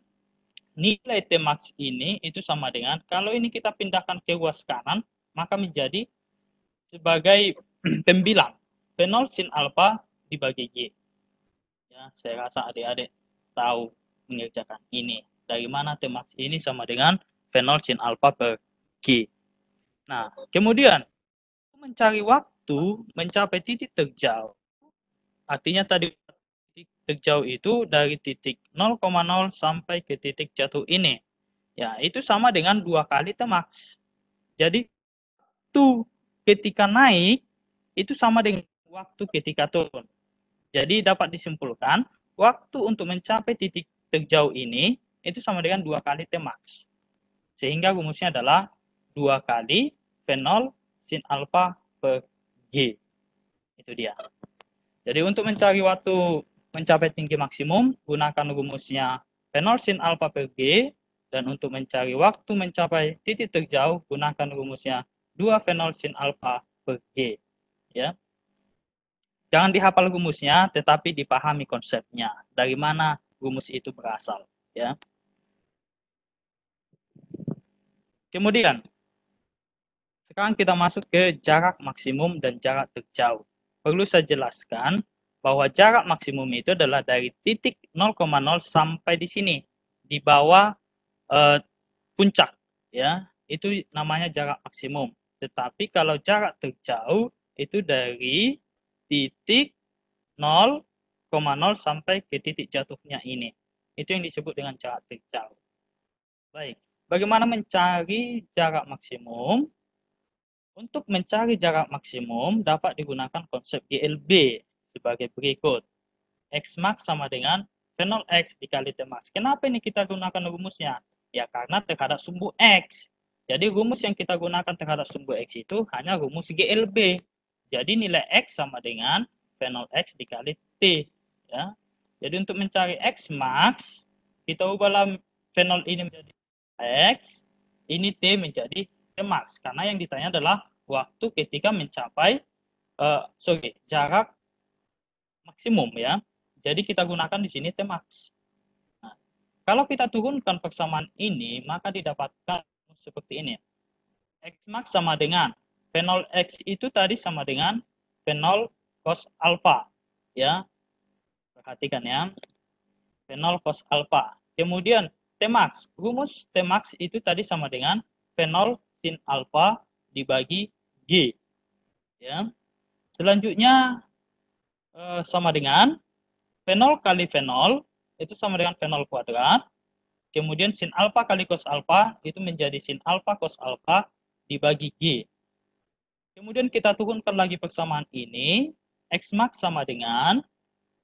[SPEAKER 2] nilai T max ini itu sama dengan kalau ini kita pindahkan ke ruas kanan maka menjadi sebagai pembilang V0 sin alfa dibagi Y. Ya, saya rasa adik-adik tahu mengerjakan ini. Dari mana T max ini sama dengan V0 sin alfa per G. Nah, kemudian mencari waktu mencapai titik terjauh. Artinya tadi terjauh itu dari titik 0,0 sampai ke titik jatuh ini. Ya, itu sama dengan dua kali Tmax. Jadi, waktu ketika naik itu sama dengan waktu ketika turun. Jadi, dapat disimpulkan, waktu untuk mencapai titik terjauh ini itu sama dengan dua kali T. Sehingga rumusnya adalah dua kali fenol sin alfa per G. Itu dia. Jadi untuk mencari waktu mencapai tinggi maksimum, gunakan rumusnya fenol sin alfa per G. Dan untuk mencari waktu mencapai titik terjauh, gunakan rumusnya 2 fenol sin alfa per G. Ya. Jangan dihafal rumusnya, tetapi dipahami konsepnya. Dari mana rumus itu berasal. Ya. Kemudian, sekarang kita masuk ke jarak maksimum dan jarak terjauh. Perlu saya jelaskan bahwa jarak maksimum itu adalah dari titik 0,0 sampai di sini, di bawah eh, puncak. ya Itu namanya jarak maksimum. Tetapi kalau jarak terjauh itu dari titik 0,0 sampai ke titik jatuhnya ini. Itu yang disebut dengan jarak terjauh. Baik, bagaimana mencari jarak maksimum? Untuk mencari jarak maksimum dapat digunakan konsep GLB sebagai berikut. X max sama dengan fenol X dikali T max. Kenapa ini kita gunakan rumusnya? Ya karena terhadap sumbu X. Jadi rumus yang kita gunakan terhadap sumbu X itu hanya rumus GLB. Jadi nilai X sama dengan fenol X dikali T. Ya. Jadi untuk mencari X max, kita ubahlah fenol ini menjadi X, ini T menjadi T max. Karena yang ditanya adalah waktu ketika mencapai, uh, sorry, jarak maksimum ya. Jadi kita gunakan di sini T max. Nah, kalau kita turunkan persamaan ini, maka didapatkan seperti ini. X max sama dengan fenol X itu tadi sama dengan fenol cos alpha. Ya, Perhatikan ya. Fenol cos alpha. Kemudian Tmax. Rumus Tmax itu tadi sama dengan fenol sin alpha dibagi G. Ya. Selanjutnya eh, sama dengan fenol kali fenol itu sama dengan fenol kuadrat. Kemudian sin alpha kali cos alpha itu menjadi sin alpha cos alpha dibagi G. Kemudian kita turunkan lagi persamaan ini. X max sama dengan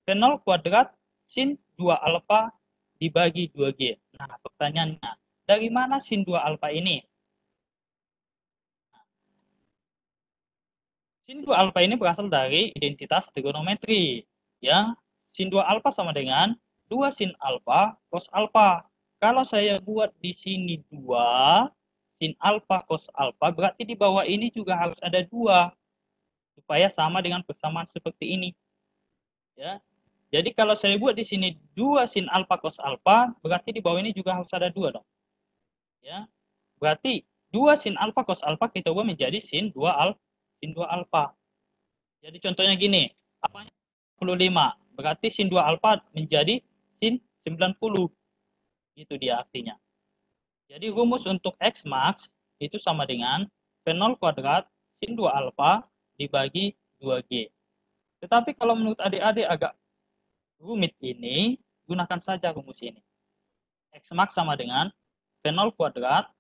[SPEAKER 2] fenol kuadrat sin 2 alfa dibagi 2G. Nah, pertanyaannya, dari mana sin 2 alfa ini? Sin 2 alfa ini berasal dari identitas trigonometri. Ya, sin 2 alfa sama dengan 2 sin alfa cos alfa. Kalau saya buat di sini 2 sin alfa cos alfa, berarti di bawah ini juga harus ada 2 supaya sama dengan persamaan seperti ini. Ya, jadi kalau saya buat di sini 2 sin alfa cos alfa, berarti di bawah ini juga harus ada 2 dong. Ya. Berarti 2 sin alfa cos alfa kita ubah menjadi sin 2 al sin 2 alfa. Jadi contohnya gini, apanya 25. Berarti sin 2 alfa menjadi sin 90. Itu dia artinya. Jadi rumus untuk X max itu sama dengan P0 kuadrat sin 2 alfa dibagi 2G. Tetapi kalau menurut adik-adik agak rumit ini, gunakan saja rumus ini. X max sama dengan V0 kuadrat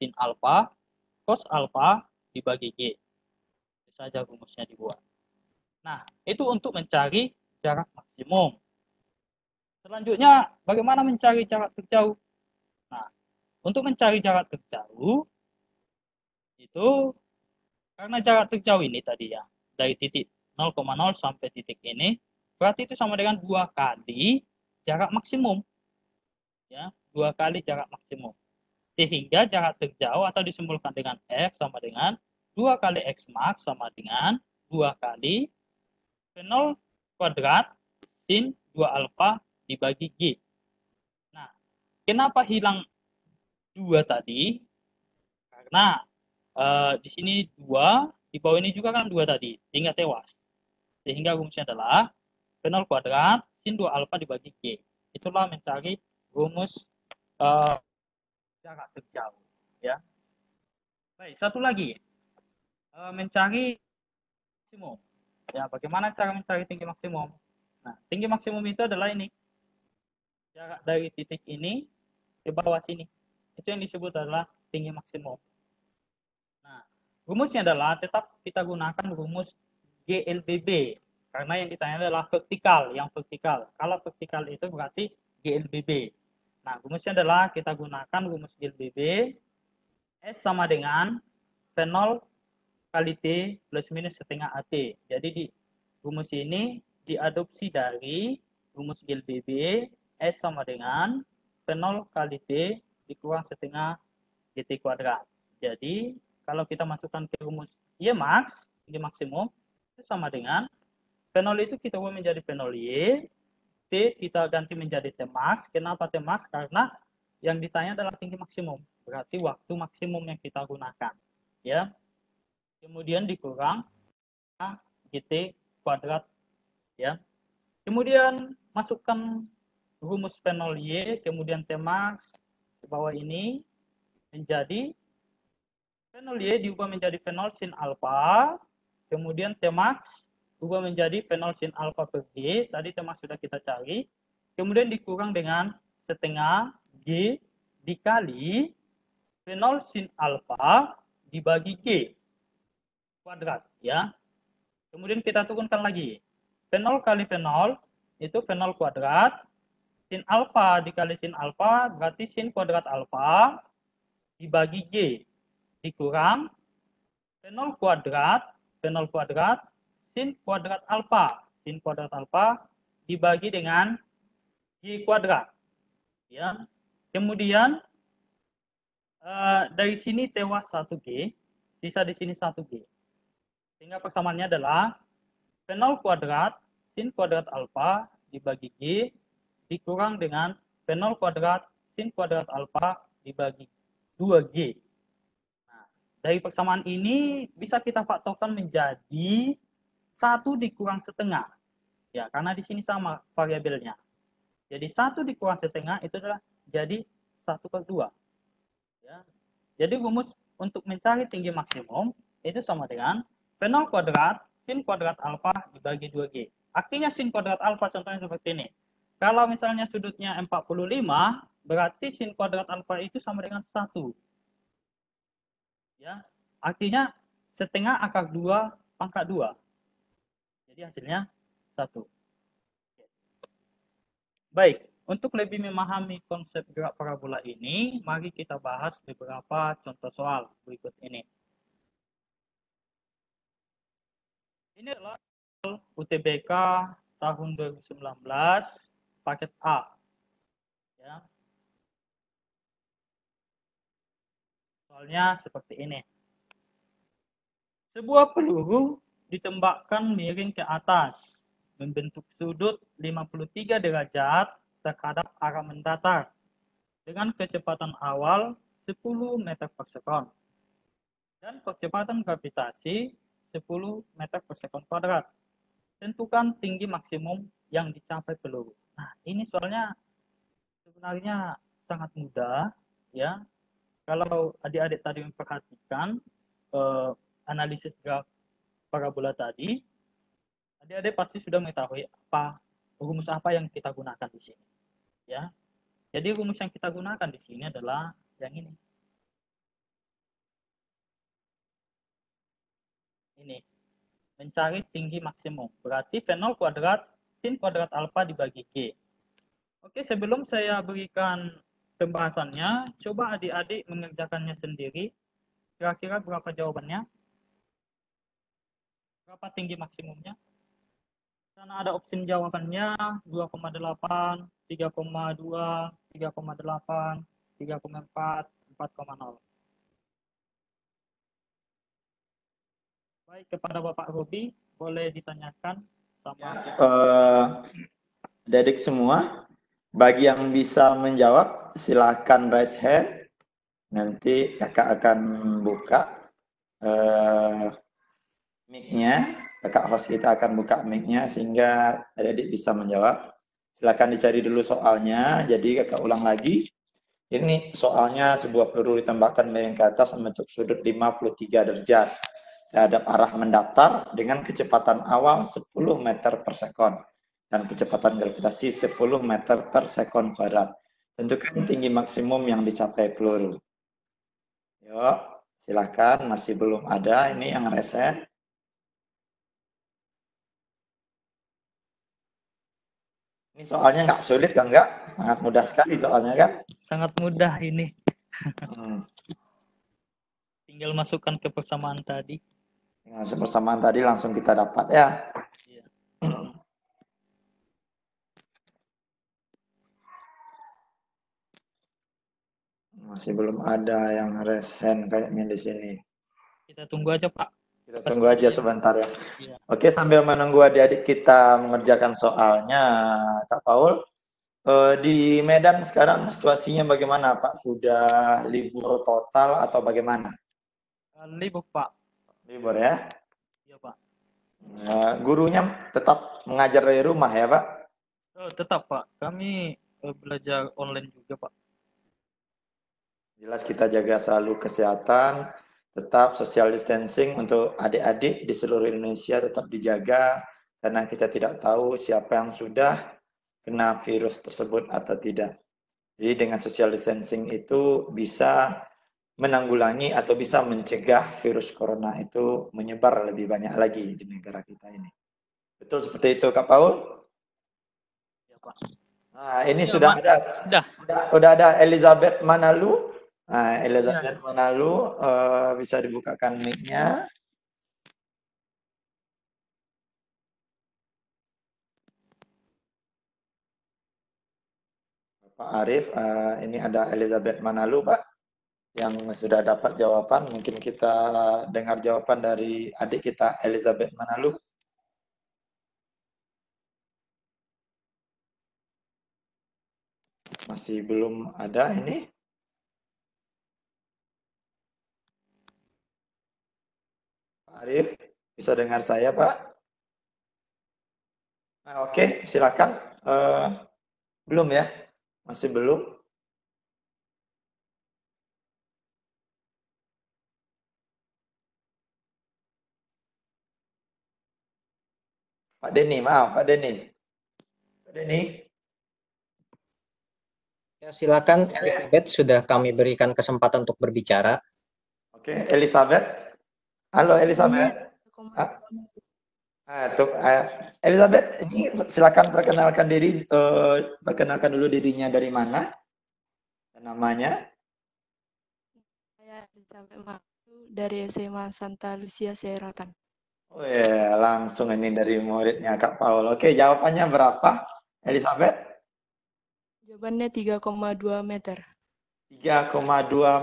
[SPEAKER 2] sin alfa cos alfa dibagi G. Bisa saja rumusnya dibuat. Nah, itu untuk mencari jarak maksimum. Selanjutnya, bagaimana mencari jarak terjauh? Untuk mencari jarak terjauh, itu karena jarak terjauh ini tadi ya, dari titik 0,0 sampai titik ini, Berarti itu sama dengan dua kali jarak maksimum. Ya, dua kali jarak maksimum. Sehingga jarak terjauh atau disimpulkan dengan X sama dengan dua kali X max sama dengan dua kali V0 kuadrat sin 2 alfa dibagi G. Nah, kenapa hilang dua tadi? Karena uh, di sini dua, di bawah ini juga kan dua tadi, sehingga tewas. Sehingga rumusnya adalah V0 kuadrat sin 2 alfa dibagi G. Itulah mencari rumus uh, jarak terjauh. Ya. Baik, satu lagi. Uh, mencari maksimum. Ya, bagaimana cara mencari tinggi maksimum? Nah, tinggi maksimum itu adalah ini. Jarak dari titik ini ke bawah sini. Itu yang disebut adalah tinggi maksimum. Nah, rumusnya adalah tetap kita gunakan rumus GLBB karena yang ditanya adalah vertikal, yang vertikal. Kalau vertikal itu berarti GLBB. Nah, rumusnya adalah kita gunakan rumus GIL BB S sama dengan V0 kali T plus minus setengah AT. Jadi di rumus ini diadopsi dari rumus GIL BB S sama dengan V0 kali T dikurang setengah GT kuadrat. Jadi kalau kita masukkan ke rumus Y max, tinggi maksimum, itu sama dengan V0 itu kita ubah menjadi V0 Y, T kita ganti menjadi T max. Kenapa T max? Karena yang ditanya adalah tinggi maksimum. Berarti waktu maksimum yang kita gunakan. Ya. Kemudian dikurang GT kuadrat. Ya. Kemudian masukkan rumus V0 Y, kemudian T max ke bawah ini menjadi V0 Y diubah menjadi V0 sin alpha, kemudian T max berubah menjadi V0 sin alpha per G, tadi T max sudah kita cari, kemudian dikurang dengan setengah G dikali V0 sin alpha dibagi G kuadrat ya. Kemudian kita turunkan lagi. V0 kali V0 itu V0 kuadrat sin alpha dikali sin alpha berarti sin kuadrat alpha dibagi G. Dikurang V0 kuadrat V0 kuadrat sin kuadrat alpha. Sin kuadrat alpha dibagi dengan G kuadrat. Ya. Kemudian uh, dari sini tewas 1G sisa di sini 1G sehingga persamaannya adalah V0 kuadrat sin kuadrat alpha dibagi G dikurang dengan V0 kuadrat sin kuadrat alfa dibagi 2G. Nah, dari persamaan ini bisa kita faktorkan menjadi satu dikurang setengah. Ya, karena di sini sama variabelnya. Jadi satu dikurang setengah itu adalah jadi satu per dua. Ya. Jadi rumus untuk mencari tinggi maksimum itu sama dengan V0 kuadrat sin kuadrat alfa dibagi 2G. Artinya sin kuadrat alfa contohnya seperti ini. Kalau misalnya sudutnya 45, berarti sin kuadrat alfa itu sama dengan 1. Ya, artinya setengah akar 2 pangkat 2. Jadi hasilnya 1. Baik, untuk lebih memahami konsep gerak parabola ini, mari kita bahas beberapa contoh soal berikut ini. Ini adalah UTBK tahun 2019 paket A. Ya. Soalnya seperti ini. Sebuah peluru ditembakkan miring ke atas, membentuk sudut 53 derajat terhadap arah mendatar dengan kecepatan awal 10 meter per sekon dan percepatan gravitasi 10 meter per sekon kuadrat. Tentukan tinggi maksimum yang dicapai peluru. Nah, ini soalnya sebenarnya sangat mudah ya. Kalau adik-adik tadi memperhatikan eh, analisis graf parabola tadi, adik-adik pasti sudah mengetahui apa rumus apa yang kita gunakan di sini. Ya. Jadi rumus yang kita gunakan di sini adalah yang ini. Ini. Mencari tinggi maksimum. Berarti V0 kuadrat sin kuadrat alfa dibagi G. Oke, sebelum saya berikan pembahasannya, coba adik-adik mengerjakannya sendiri. Kira-kira berapa jawabannya? Berapa tinggi maksimumnya? Karena ada opsi jawabannya 2,8, 3,2, 3,8, 3,4, 4,0. Baik, kepada Bapak Robi, boleh ditanyakan
[SPEAKER 1] uh, Dedik semua, bagi yang bisa menjawab silahkan raise hand. Nanti kakak akan buka uh, mic-nya. Kakak host kita akan buka mic-nya sehingga adik-adik bisa menjawab. Silahkan dicari dulu soalnya. Jadi kakak ulang lagi. Ini soalnya sebuah peluru ditembakkan miring ke atas membentuk sudut 53 derajat terhadap arah mendatar dengan kecepatan awal 10 meter per sekon dan kecepatan gravitasi 10 meter per sekon kuadrat. Tentukan tinggi maksimum yang dicapai peluru. Yuk, silahkan. Masih belum ada. Ini yang reset. Ini soalnya nggak sulit kan nggak? Sangat mudah sekali soalnya kan?
[SPEAKER 2] Sangat mudah ini.
[SPEAKER 1] Hmm.
[SPEAKER 2] Tinggal masukkan ke persamaan tadi.
[SPEAKER 1] Yang persamaan tadi langsung kita dapat ya.
[SPEAKER 2] Iya.
[SPEAKER 1] Masih belum ada yang raise hand kayaknya di sini.
[SPEAKER 2] Kita tunggu aja, Pak.
[SPEAKER 1] Kita
[SPEAKER 2] Pasti
[SPEAKER 1] tunggu aja
[SPEAKER 2] ya.
[SPEAKER 1] sebentar ya.
[SPEAKER 2] Iya.
[SPEAKER 1] Oke, sambil menunggu adik-adik kita mengerjakan soalnya, Kak Paul, eh, di Medan sekarang situasinya bagaimana, Pak? Sudah libur total atau bagaimana?
[SPEAKER 2] Eh, Libur, Pak.
[SPEAKER 1] Libur ya?
[SPEAKER 2] Iya, Pak.
[SPEAKER 1] Eh, gurunya tetap mengajar dari rumah ya, Pak?
[SPEAKER 2] Oh, tetap, Pak. Kami eh, belajar online juga, Pak.
[SPEAKER 1] Jelas kita jaga selalu kesehatan, tetap social distancing untuk adik-adik di seluruh Indonesia tetap dijaga karena kita tidak tahu siapa yang sudah kena virus tersebut atau tidak. Jadi dengan social distancing itu bisa menanggulangi atau bisa mencegah virus corona itu menyebar lebih banyak lagi di negara kita ini. Betul seperti itu Kak Paul?
[SPEAKER 2] Iya, Pak.
[SPEAKER 1] Nah, ini
[SPEAKER 2] Ya,
[SPEAKER 1] sudah
[SPEAKER 2] Mak.
[SPEAKER 1] ada
[SPEAKER 2] Sudah.
[SPEAKER 1] Udah, udah ada Elizabeth Manalu. Nah, Elizabeth Manalu eh, bisa dibukakan mic-nya. Pak Arif, eh, ini ada Elizabeth Manalu, Pak, yang sudah dapat jawaban. Mungkin kita dengar jawaban dari adik kita, Elizabeth Manalu. Masih belum ada ini. Pak Arif, bisa dengar saya, Pak? Nah, Oke, silakan. Eh, belum ya? Masih belum? Pak Denny, maaf, Pak Denny. Pak Denny,
[SPEAKER 5] Ya, silakan Elizabeth sudah kami berikan kesempatan untuk berbicara.
[SPEAKER 1] oke, Elizabeth. Halo, Elizabeth. Ah, ah, tuh, eh, Elizabeth, ini silakan perkenalkan diri, eh, perkenalkan dulu dirinya dari mana, dan namanya.
[SPEAKER 6] Saya sampai Maksu dari SMA Santa Lucia Seratan.
[SPEAKER 1] Oh ya, langsung ini dari muridnya Kak Paul. Oke, jawabannya berapa, Elizabeth?
[SPEAKER 6] Jawabannya 3,2 meter.
[SPEAKER 1] 3,2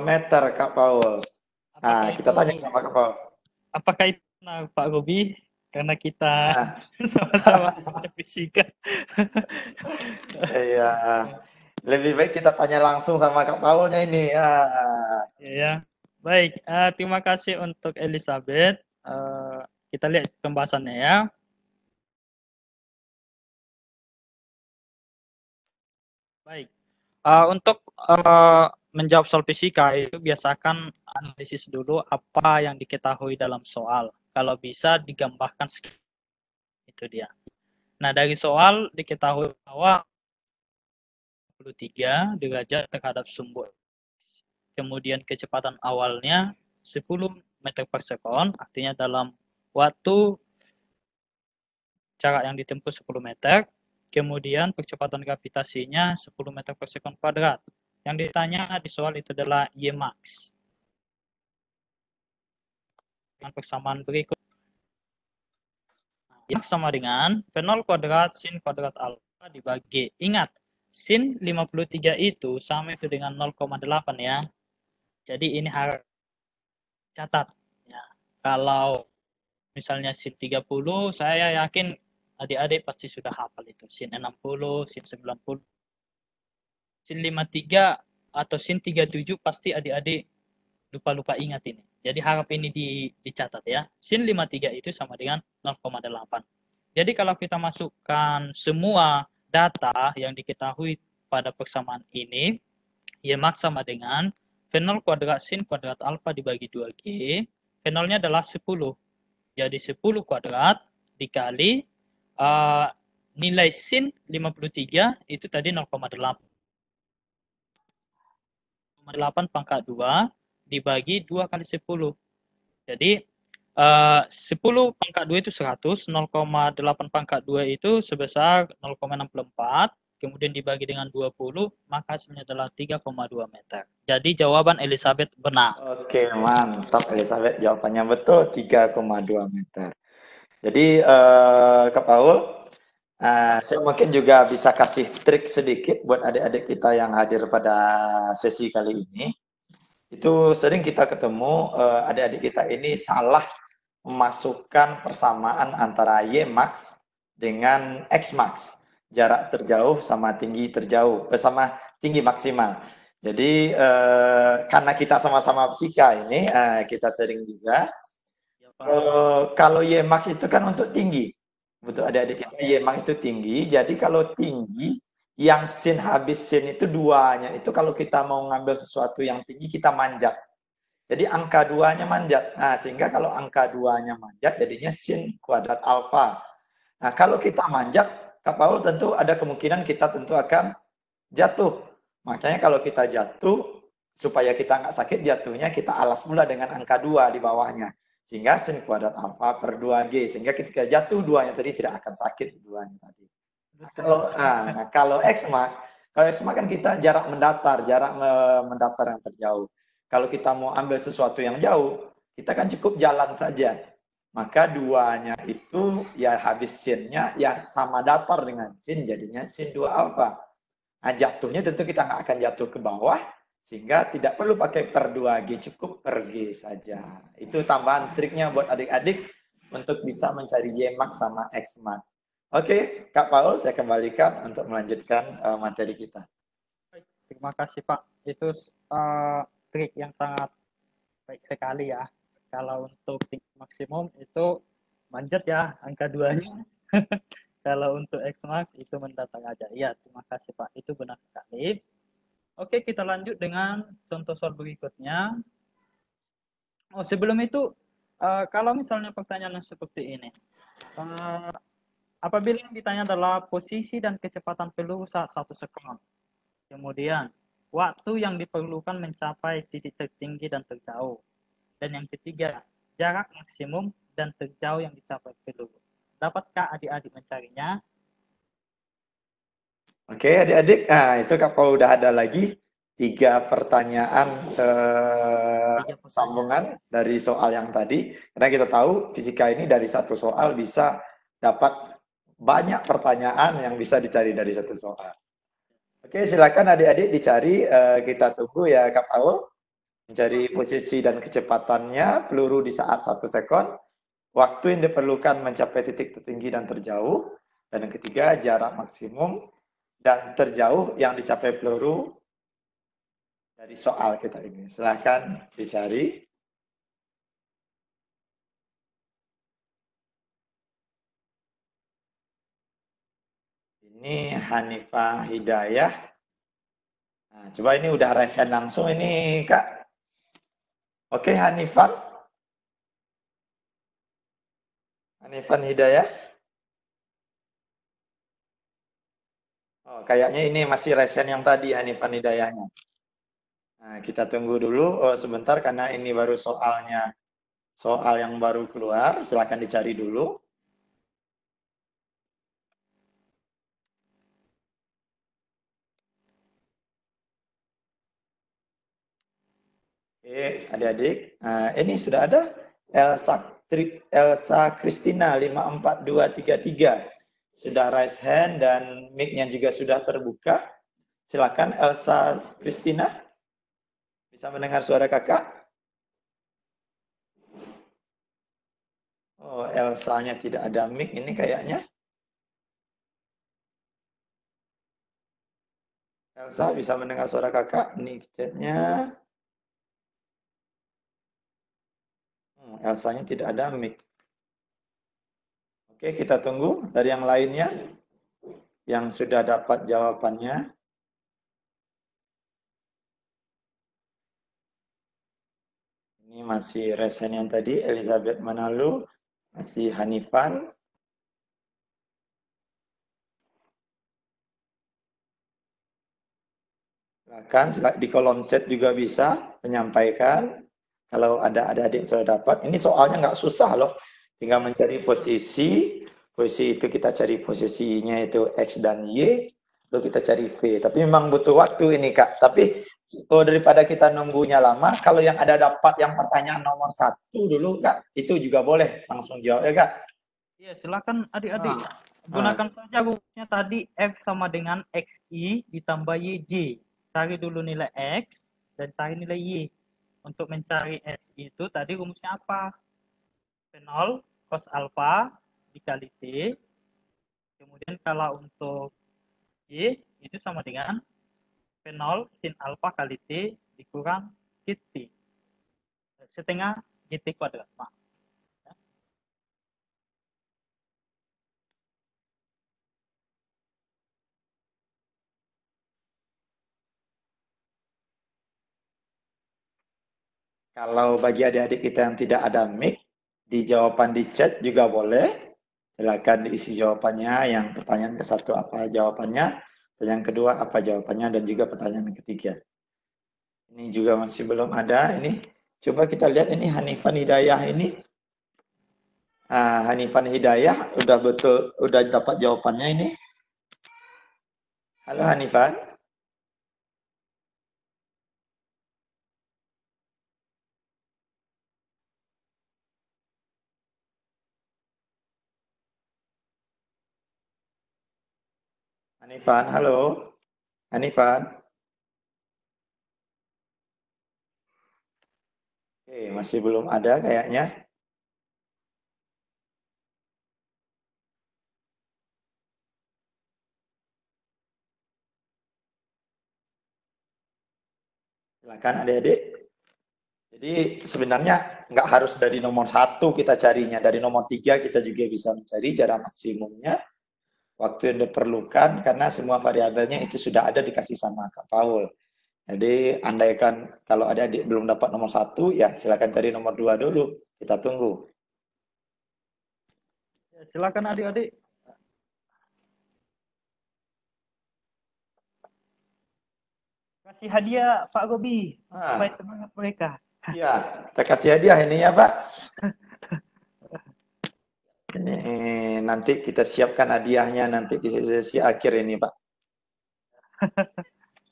[SPEAKER 1] meter, Kak Paul. Nah,
[SPEAKER 2] Apakah
[SPEAKER 1] kita
[SPEAKER 2] itu-
[SPEAKER 1] tanya sama Kak Paul.
[SPEAKER 2] Apakah itu benar, Pak Robi? Karena kita
[SPEAKER 1] Nah,
[SPEAKER 2] sama-sama fisika.
[SPEAKER 1] iya. Lebih baik kita tanya langsung sama Kak Paulnya ini. Ah.
[SPEAKER 2] Ya, baik. eh, terima kasih untuk Elizabeth. Eh, kita lihat pembahasannya ya. Baik. Eh, untuk eh, menjawab soal fisika itu biasakan analisis dulu apa yang diketahui dalam soal. Kalau bisa digambarkan. Itu dia. Nah, dari soal diketahui bahwa 23 derajat terhadap sumbu kemudian kecepatan awalnya 10 meter per sekon, artinya dalam waktu jarak yang ditempuh 10 meter, kemudian percepatan gravitasinya 10 meter per sekon kuadrat. Yang ditanya di soal itu adalah Y max. Dengan persamaan berikut. Y max sama dengan V0 kuadrat sin kuadrat alfa dibagi. Ingat, sin 53 itu sama itu dengan 0,8 ya. Jadi ini harus catat ya. Kalau misalnya sin 30, saya yakin adik-adik pasti sudah hafal itu. Sin 60, sin 90. Sin 53 atau sin 37 pasti adik-adik lupa-lupa ingat ini. Jadi harap ini di, dicatat ya. Sin 53 itu sama dengan 0,8. Jadi kalau kita masukkan semua data yang diketahui pada persamaan ini, Y max sama dengan V0 kuadrat sin kuadrat alfa dibagi 2G. V0-nya adalah 10. Jadi 10 kuadrat dikali uh, nilai sin 53 itu tadi 0,8. 0,8 pangkat 2 dibagi 2 kali 10. Jadi Eh, 10 pangkat 2 itu 100, 0,8 pangkat 2 itu sebesar 0,64, kemudian dibagi dengan 20, maka hasilnya adalah 3,2 meter. Jadi jawaban Elizabeth benar.
[SPEAKER 1] Oke, mantap Elizabeth. Jawabannya betul 3,2 meter. Jadi eh, Kak Paul, eh, saya mungkin juga bisa kasih trik sedikit buat adik-adik kita yang hadir pada sesi kali ini. Itu sering kita ketemu eh, adik-adik kita ini salah memasukkan persamaan antara Y max dengan X max. Jarak terjauh sama tinggi terjauh, bersama tinggi maksimal. Jadi eh, karena kita sama-sama fisika ini, eh, kita sering juga eh, kalau Y max itu kan untuk tinggi. Betul adik-adik kita Y max itu tinggi. Jadi kalau tinggi yang sin habis sin itu duanya. Itu kalau kita mau ngambil sesuatu yang tinggi kita manjat. Jadi angka duanya manjat. Nah, sehingga kalau angka duanya manjat jadinya sin kuadrat alfa. Nah, kalau kita manjat, Kak Paul tentu ada kemungkinan kita tentu akan jatuh. Makanya kalau kita jatuh, supaya kita nggak sakit jatuhnya, kita alas mula dengan angka dua di bawahnya. Sehingga sin kuadrat alfa per 2G. Sehingga ketika jatuh duanya tadi tidak akan sakit duanya tadi. Nah, kalau, nah, kalau X mark, kalau X mark kan kita jarak mendatar, jarak mendatar yang terjauh. Kalau kita mau ambil sesuatu yang jauh, kita kan cukup jalan saja. Maka duanya itu ya habis sinnya ya sama datar dengan sin jadinya sin 2 alfa. Nah jatuhnya tentu kita nggak akan jatuh ke bawah sehingga tidak perlu pakai per 2G cukup per G saja. Itu tambahan triknya buat adik-adik untuk bisa mencari Y max sama X max. Oke, Kak Paul saya kembalikan untuk melanjutkan uh, materi kita.
[SPEAKER 2] Terima kasih Pak. Itu uh, trik yang sangat baik sekali ya. Kalau untuk tinggi maksimum itu manjat ya angka duanya. Kalau untuk X max itu mendatang aja. Iya, terima kasih Pak. Itu benar sekali. Oke, kita lanjut dengan contoh soal berikutnya. Oh, sebelum itu, uh, kalau misalnya pertanyaan seperti ini, uh, apabila yang ditanya adalah posisi dan kecepatan peluru saat satu sekon, kemudian waktu yang diperlukan mencapai titik tertinggi dan terjauh. Dan yang ketiga, jarak maksimum dan terjauh yang dicapai peluru. Dapatkah adik-adik mencarinya?
[SPEAKER 1] Oke, adik-adik. Nah, itu Kak Paul udah ada lagi tiga pertanyaan eh, sambungan dari soal yang tadi. Karena kita tahu fisika ini dari satu soal bisa dapat banyak pertanyaan yang bisa dicari dari satu soal. Oke, silakan adik-adik dicari. Uh, kita tunggu ya Kak Paul. Mencari posisi dan kecepatannya peluru di saat satu sekon. Waktu yang diperlukan mencapai titik tertinggi dan terjauh. Dan yang ketiga, jarak maksimum dan terjauh yang dicapai peluru dari soal kita ini. Silahkan dicari. Ini Hanifah Hidayah. Nah, coba ini udah resen langsung ini, Kak. Oke, Hanifan. Hanifan Hidayah. Oh, kayaknya ini masih resen yang tadi Hanifan Hidayahnya. Nah, kita tunggu dulu oh, sebentar karena ini baru soalnya soal yang baru keluar. Silahkan dicari dulu. Oke, adik-adik. Nah, ini sudah ada Elsa Elsa Kristina 54233. Sudah raise hand dan mic-nya juga sudah terbuka. Silakan Elsa Kristina. Bisa mendengar suara kakak? Oh, Elsa-nya tidak ada mic ini kayaknya. Elsa bisa mendengar suara kakak? Ini chatnya. Elsa-nya tidak ada mic. Oke, kita tunggu dari yang lainnya yang sudah dapat jawabannya. Ini masih resen yang tadi, Elizabeth Manalu, masih Hanifan. Silakan di kolom chat juga bisa menyampaikan Kalau ada adik-adik sudah dapat, ini soalnya nggak susah loh. Tinggal mencari posisi, posisi itu kita cari posisinya itu X dan Y, lalu kita cari V. Tapi memang butuh waktu ini Kak. Tapi oh, daripada kita nunggunya lama, kalau yang ada dapat yang pertanyaan nomor satu dulu Kak, itu juga boleh langsung jawab ya Kak.
[SPEAKER 2] Iya, silakan adik-adik.
[SPEAKER 1] Ah,
[SPEAKER 2] Gunakan saja rumusnya tadi X sama dengan XI ditambah YJ. Cari dulu nilai X dan cari nilai Y. Untuk mencari X itu tadi rumusnya apa? P0 cos alpha dikali T. Kemudian kalau untuk Y itu sama dengan P0 sin alpha kali T dikurang GT. Setengah GT kuadrat. Maaf.
[SPEAKER 1] Kalau bagi adik-adik kita yang tidak ada mic, di jawaban di chat juga boleh. Silakan diisi jawabannya. Yang pertanyaan ke satu apa jawabannya, yang kedua apa jawabannya, dan juga pertanyaan ketiga. Ini juga masih belum ada. Ini coba kita lihat ini Hanifan Hidayah ini. Ah, Hanifan Hidayah udah betul, udah dapat jawabannya ini. Halo Hanifan. Hanifan, halo. Hanifan. Oke, masih belum ada kayaknya. Silakan adik-adik. Jadi sebenarnya nggak harus dari nomor satu kita carinya, dari nomor tiga kita juga bisa mencari jarak maksimumnya waktu yang diperlukan karena semua variabelnya itu sudah ada dikasih sama Kak Paul. Jadi andaikan kalau ada adik belum dapat nomor satu, ya silakan cari nomor dua dulu. Kita tunggu.
[SPEAKER 2] Ya, silakan adik-adik. Kasih hadiah Pak Gobi
[SPEAKER 1] Ah,
[SPEAKER 2] supaya semangat mereka.
[SPEAKER 1] iya, kita kasih hadiah ini ya Pak. Ini nanti kita siapkan hadiahnya nanti di sesi akhir ini Pak.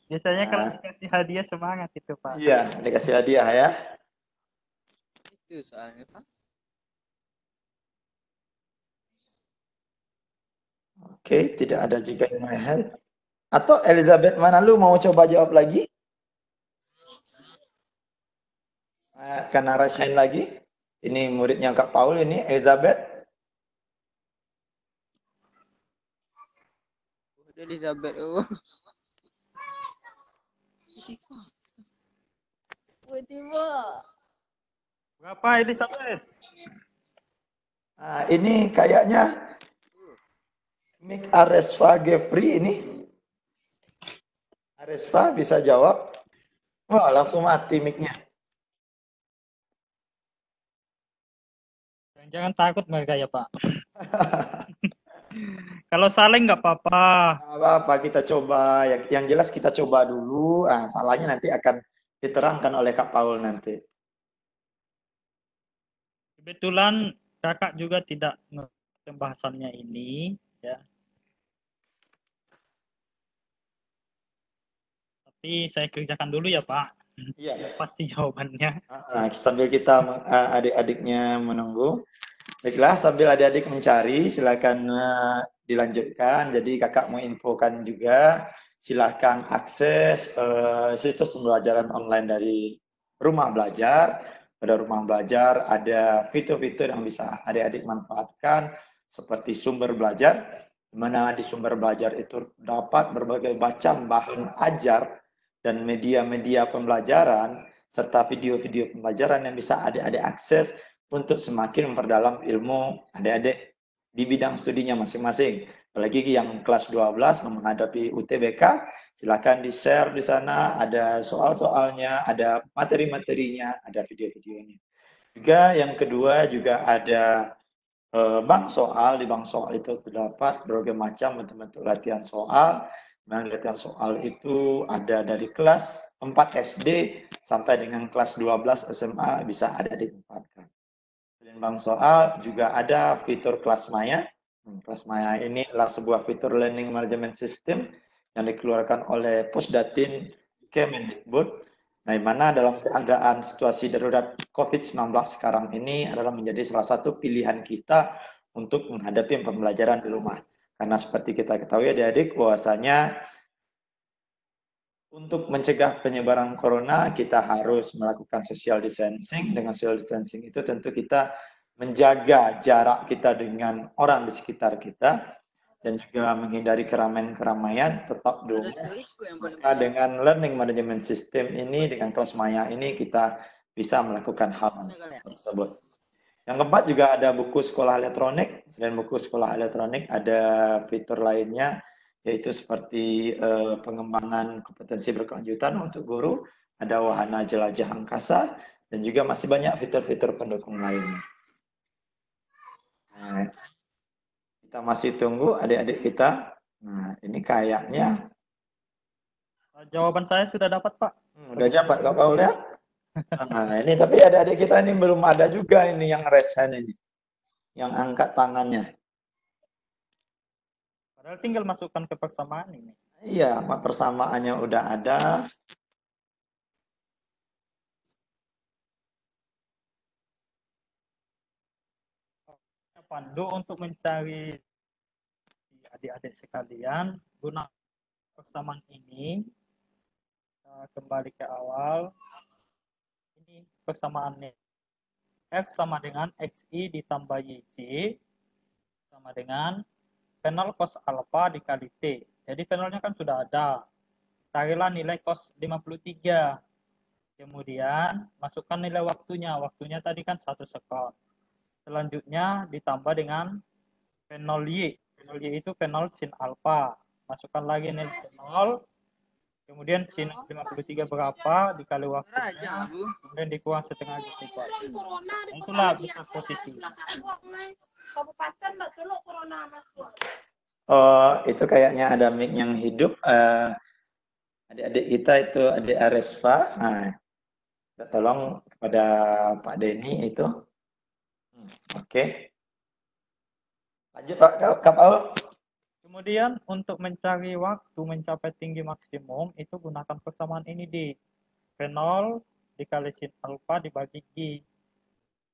[SPEAKER 2] Biasanya kalau
[SPEAKER 1] Nah.
[SPEAKER 2] dikasih hadiah semangat itu Pak.
[SPEAKER 1] Iya, dikasih hadiah ya.
[SPEAKER 7] Itu soalnya Pak.
[SPEAKER 1] Oke, tidak ada juga yang lain. Atau Elizabeth mana lu mau coba jawab lagi? Eh, Karena rasain lagi. Ini muridnya Kak Paul ini, Elizabeth.
[SPEAKER 7] Udah Elizabeth. Oh.
[SPEAKER 2] Berapa Elizabeth?
[SPEAKER 1] Nah, ini kayaknya Mick Aresva Gefri ini. Aresva bisa jawab. Wah, langsung mati mic-nya.
[SPEAKER 2] Jangan takut mereka ya Pak. Kalau saling nggak apa-apa.
[SPEAKER 1] Apa-apa kita coba. Yang, yang jelas kita coba dulu. Ah, salahnya nanti akan diterangkan oleh Kak Paul nanti.
[SPEAKER 2] Kebetulan kakak juga tidak pembahasannya ini, ya. Tapi saya kerjakan dulu ya Pak.
[SPEAKER 1] Iya.
[SPEAKER 2] Pasti jawabannya.
[SPEAKER 1] Ah, sambil kita ah, adik-adiknya menunggu. Baiklah, sambil adik-adik mencari, silakan ah, dilanjutkan. Jadi kakak mau infokan juga, silakan akses eh, situs pembelajaran online dari Rumah Belajar. Pada Rumah Belajar ada fitur-fitur yang bisa adik-adik manfaatkan, seperti sumber belajar, di mana di sumber belajar itu dapat berbagai macam bahan ajar dan media-media pembelajaran serta video-video pembelajaran yang bisa adik-adik akses untuk semakin memperdalam ilmu adik-adik di bidang studinya masing-masing. Apalagi yang kelas 12 menghadapi UTBK, silakan di-share di sana, ada soal-soalnya, ada materi-materinya, ada video-videonya. Juga yang kedua juga ada eh, bank soal, di bank soal itu terdapat berbagai macam bentuk-bentuk latihan soal penelitian soal itu ada dari kelas 4 SD sampai dengan kelas 12 SMA bisa ada di kan. Bank soal juga ada fitur kelas maya. Kelas maya ini adalah sebuah fitur learning management system yang dikeluarkan oleh Pusdatin Kemendikbud Nah, di mana dalam keadaan situasi darurat COVID-19 sekarang ini adalah menjadi salah satu pilihan kita untuk menghadapi pembelajaran di rumah. Karena seperti kita ketahui adik-adik bahwasanya untuk mencegah penyebaran corona kita harus melakukan social distancing. Dengan social distancing itu tentu kita menjaga jarak kita dengan orang di sekitar kita dan juga menghindari keramaian-keramaian tetap dulu. Maka dengan learning management system ini dengan kelas maya ini kita bisa melakukan hal tersebut. Yang keempat juga ada buku sekolah elektronik. Selain buku sekolah elektronik, ada fitur lainnya, yaitu seperti uh, pengembangan kompetensi berkelanjutan untuk guru, ada wahana jelajah angkasa, dan juga masih banyak fitur-fitur pendukung lainnya. Nah, kita masih tunggu adik-adik kita. Nah, ini kayaknya.
[SPEAKER 2] Jawaban saya sudah dapat, Pak.
[SPEAKER 1] Hmm, udah dapat, Kak Paul ya? Nah, ini tapi adik-adik kita ini belum ada juga ini yang resen ini. Yang angkat tangannya.
[SPEAKER 2] Tinggal masukkan ke persamaan ini.
[SPEAKER 1] Iya, persamaannya udah ada.
[SPEAKER 2] Pandu untuk mencari adik-adik sekalian guna persamaan ini kembali ke awal ini persamaannya X sama dengan XI ditambah YC sama dengan penol cos alpha dikali T. Jadi penolnya kan sudah ada. Carilah nilai cos 53. Kemudian masukkan nilai waktunya. Waktunya tadi kan satu sekon. Selanjutnya ditambah dengan penol Y. Penol Y itu penol sin alpha. Masukkan lagi nilai penol Kemudian sinus 53 berapa dikali waktunya, kemudian dikurang setengah detik waktu. Itulah bisa posisi.
[SPEAKER 1] Oh, itu kayaknya ada mic yang hidup. Uh, adik-adik kita itu adik Arespa. Nah, kita tolong kepada Pak Denny itu. Hmm, Oke. Okay. Lanjut Pak Kak Paul.
[SPEAKER 2] Kemudian untuk mencari waktu mencapai tinggi maksimum itu gunakan persamaan ini di V0 dikali sin alfa dibagi G.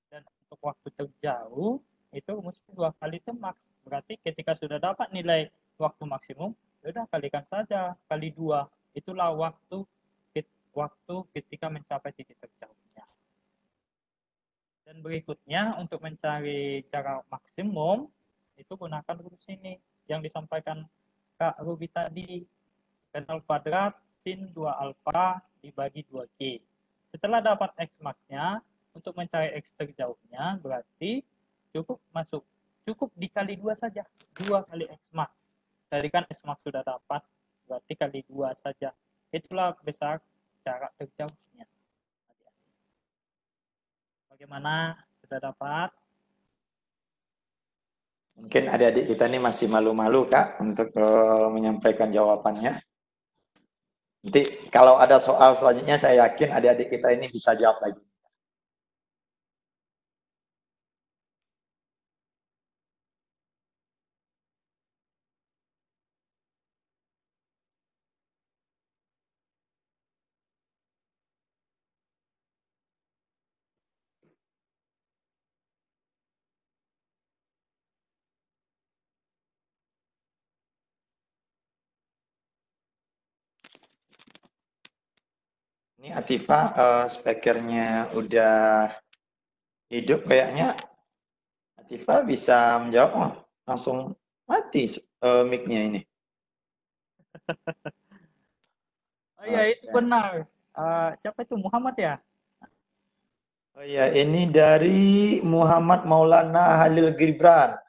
[SPEAKER 2] Dan untuk waktu terjauh itu mesti dua kali maks. Berarti ketika sudah dapat nilai waktu maksimum, sudah ya kalikan saja kali dua. Itulah waktu waktu ketika mencapai titik terjauhnya. Dan berikutnya untuk mencari jarak maksimum itu gunakan rumus ini yang disampaikan Kak Ruby tadi. Penol kuadrat sin 2 alfa dibagi 2G. Setelah dapat X max-nya, untuk mencari X terjauhnya berarti cukup masuk. Cukup dikali dua saja. Dua kali X max. Tadi kan X max sudah dapat berarti kali dua saja. Itulah besar jarak terjauhnya. Bagaimana? Sudah dapat
[SPEAKER 1] Mungkin adik-adik kita ini masih malu-malu Kak untuk uh, menyampaikan jawabannya. Nanti kalau ada soal selanjutnya saya yakin adik-adik kita ini bisa jawab lagi. Ini Atifa uh, speakernya udah hidup kayaknya. Atifa bisa menjawab, oh, langsung mati uh, mic-nya ini.
[SPEAKER 2] oh iya, itu benar. Uh, siapa itu Muhammad ya?
[SPEAKER 1] Oh iya, ini dari Muhammad Maulana Halil Gibran.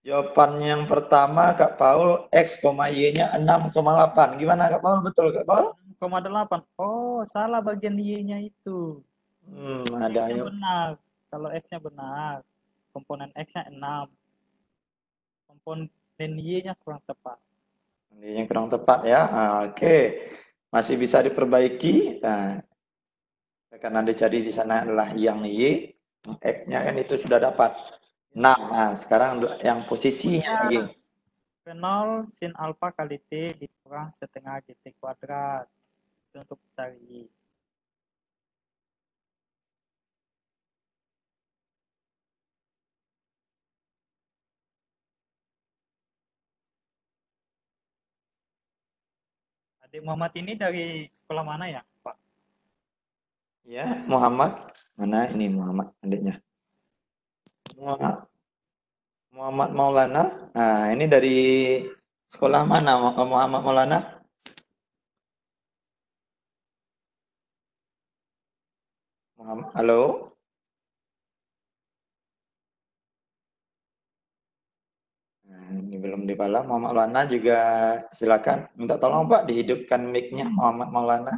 [SPEAKER 1] Jawaban yang pertama Kak Paul X, Y-nya 6,8. Gimana Kak Paul? Betul Kak Paul?
[SPEAKER 2] 6,8. Oh, salah bagian Y-nya itu.
[SPEAKER 1] Hmm, ada
[SPEAKER 2] yang benar. Kalau X-nya benar. Komponen X-nya 6. Komponen Y-nya kurang tepat.
[SPEAKER 1] Yang kurang tepat ya. Ah, Oke, masih bisa diperbaiki. Nah, karena dicari di sana adalah yang Y, X-nya kan itu sudah dapat 6. Nah, sekarang yang posisinya lagi.
[SPEAKER 2] P0 sin alfa kali T dikurang setengah GT kuadrat. Untuk cari. Adik Muhammad ini dari sekolah mana ya, Pak?
[SPEAKER 1] Ya, Muhammad. Mana ini Muhammad adiknya? Muhammad, Muhammad Maulana. Nah, ini dari sekolah mana Muhammad Maulana? Muhammad, halo? Nah, ini belum dipala. Muhammad Maulana juga silakan minta tolong Pak dihidupkan mic-nya Muhammad Maulana.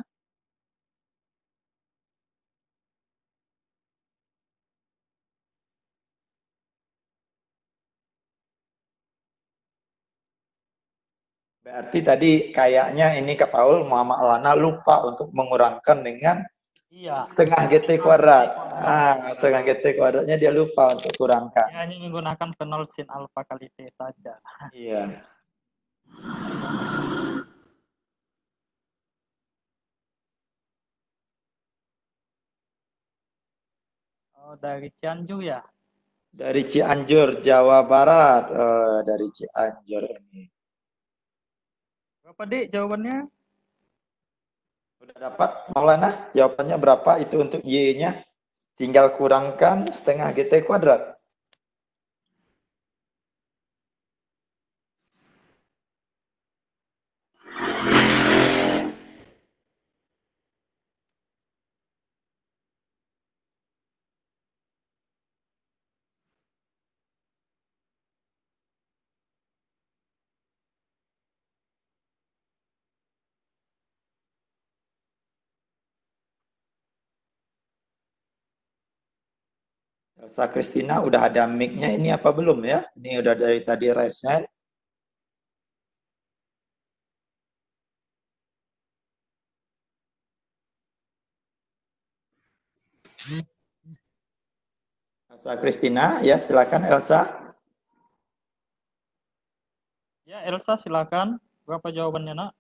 [SPEAKER 1] Berarti tadi kayaknya ini Kak Paul Muhammad Maulana lupa untuk mengurangkan dengan
[SPEAKER 2] Iya.
[SPEAKER 1] setengah GT kuadrat. Ah, setengah GT kuadratnya dia lupa untuk kurangkan.
[SPEAKER 2] Dia hanya menggunakan P0 sin alfa kali T saja.
[SPEAKER 1] Iya.
[SPEAKER 2] Oh, dari Cianjur ya?
[SPEAKER 1] Dari Cianjur, Jawa Barat. Eh, dari Cianjur ini.
[SPEAKER 2] Berapa, Dik, jawabannya?
[SPEAKER 1] Udah dapat Maulana? Jawabannya berapa itu untuk Y-nya? Tinggal kurangkan setengah GT kuadrat. Elsa Christina udah ada mic-nya ini apa belum ya? Ini udah dari tadi reset. Elsa Christina, ya silakan Elsa.
[SPEAKER 2] Ya, Elsa silakan. Berapa jawabannya, Nak?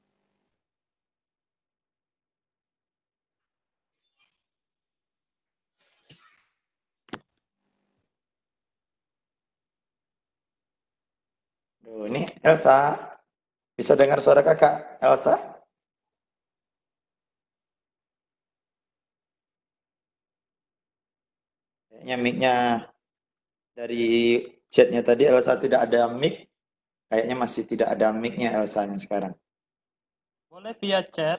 [SPEAKER 1] Ini Elsa. Bisa dengar suara kakak, Elsa? Kayaknya mic-nya dari chatnya tadi Elsa tidak ada mic. Kayaknya masih tidak ada mic-nya Elsa-nya sekarang.
[SPEAKER 2] Boleh via chat.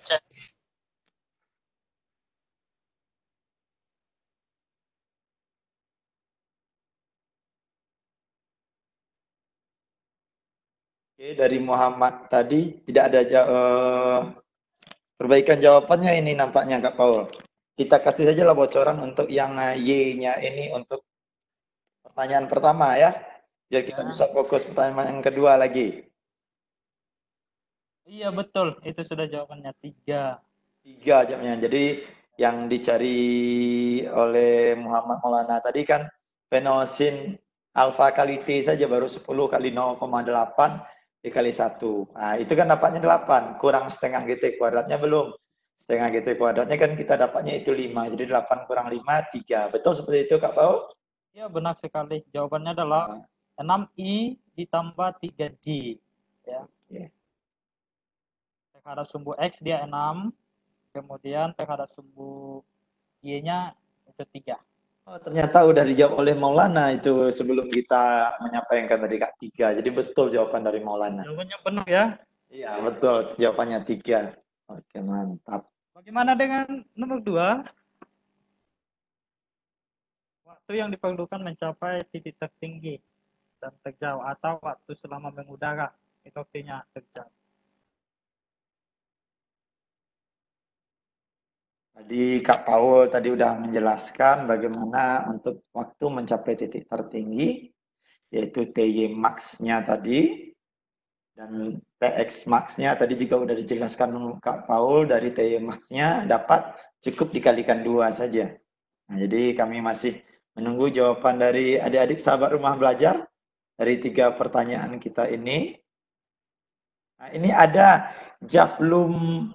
[SPEAKER 1] Oke, dari Muhammad tadi tidak ada ja- eh, perbaikan jawabannya ini nampaknya Kak Paul. Kita kasih saja lah bocoran untuk yang Y-nya ini untuk pertanyaan pertama ya. Biar kita
[SPEAKER 2] Ya.
[SPEAKER 1] bisa fokus pertanyaan yang kedua lagi.
[SPEAKER 2] Iya, betul. Itu sudah jawabannya. Tiga.
[SPEAKER 1] Tiga jamnya. Jadi yang dicari oleh Muhammad Maulana tadi kan penosin alfa kali T saja baru 10 kali 0,8 dikali 1. Nah, itu kan dapatnya 8, kurang setengah GT kuadratnya belum. Setengah GT kuadratnya kan kita dapatnya itu 5. Jadi 8 kurang 5, 3. Betul seperti itu Kak Paul?
[SPEAKER 2] Ya, benar sekali. Jawabannya adalah 6I ditambah 3D. Ya.
[SPEAKER 1] Oke.
[SPEAKER 2] Terhadap sumbu X dia 6. Kemudian terhadap sumbu Y-nya itu 3.
[SPEAKER 1] Oh, ternyata udah dijawab oleh Maulana itu sebelum kita menyampaikan tadi Kak 3. Jadi betul jawaban dari Maulana.
[SPEAKER 2] Jawabannya benar ya.
[SPEAKER 1] Iya, betul. Jawabannya 3. Oke, mantap.
[SPEAKER 2] Bagaimana dengan nomor 2? Waktu yang diperlukan mencapai titik tertinggi dan terjauh atau waktu selama mengudara. Itu artinya terjauh.
[SPEAKER 1] Tadi Kak Paul tadi udah menjelaskan bagaimana untuk waktu mencapai titik tertinggi, yaitu TY max-nya tadi. Dan TX max-nya tadi juga udah dijelaskan Kak Paul dari TY max-nya dapat cukup dikalikan dua saja. Nah, jadi kami masih menunggu jawaban dari adik-adik sahabat rumah belajar dari tiga pertanyaan kita ini. Nah, ini ada Jaflum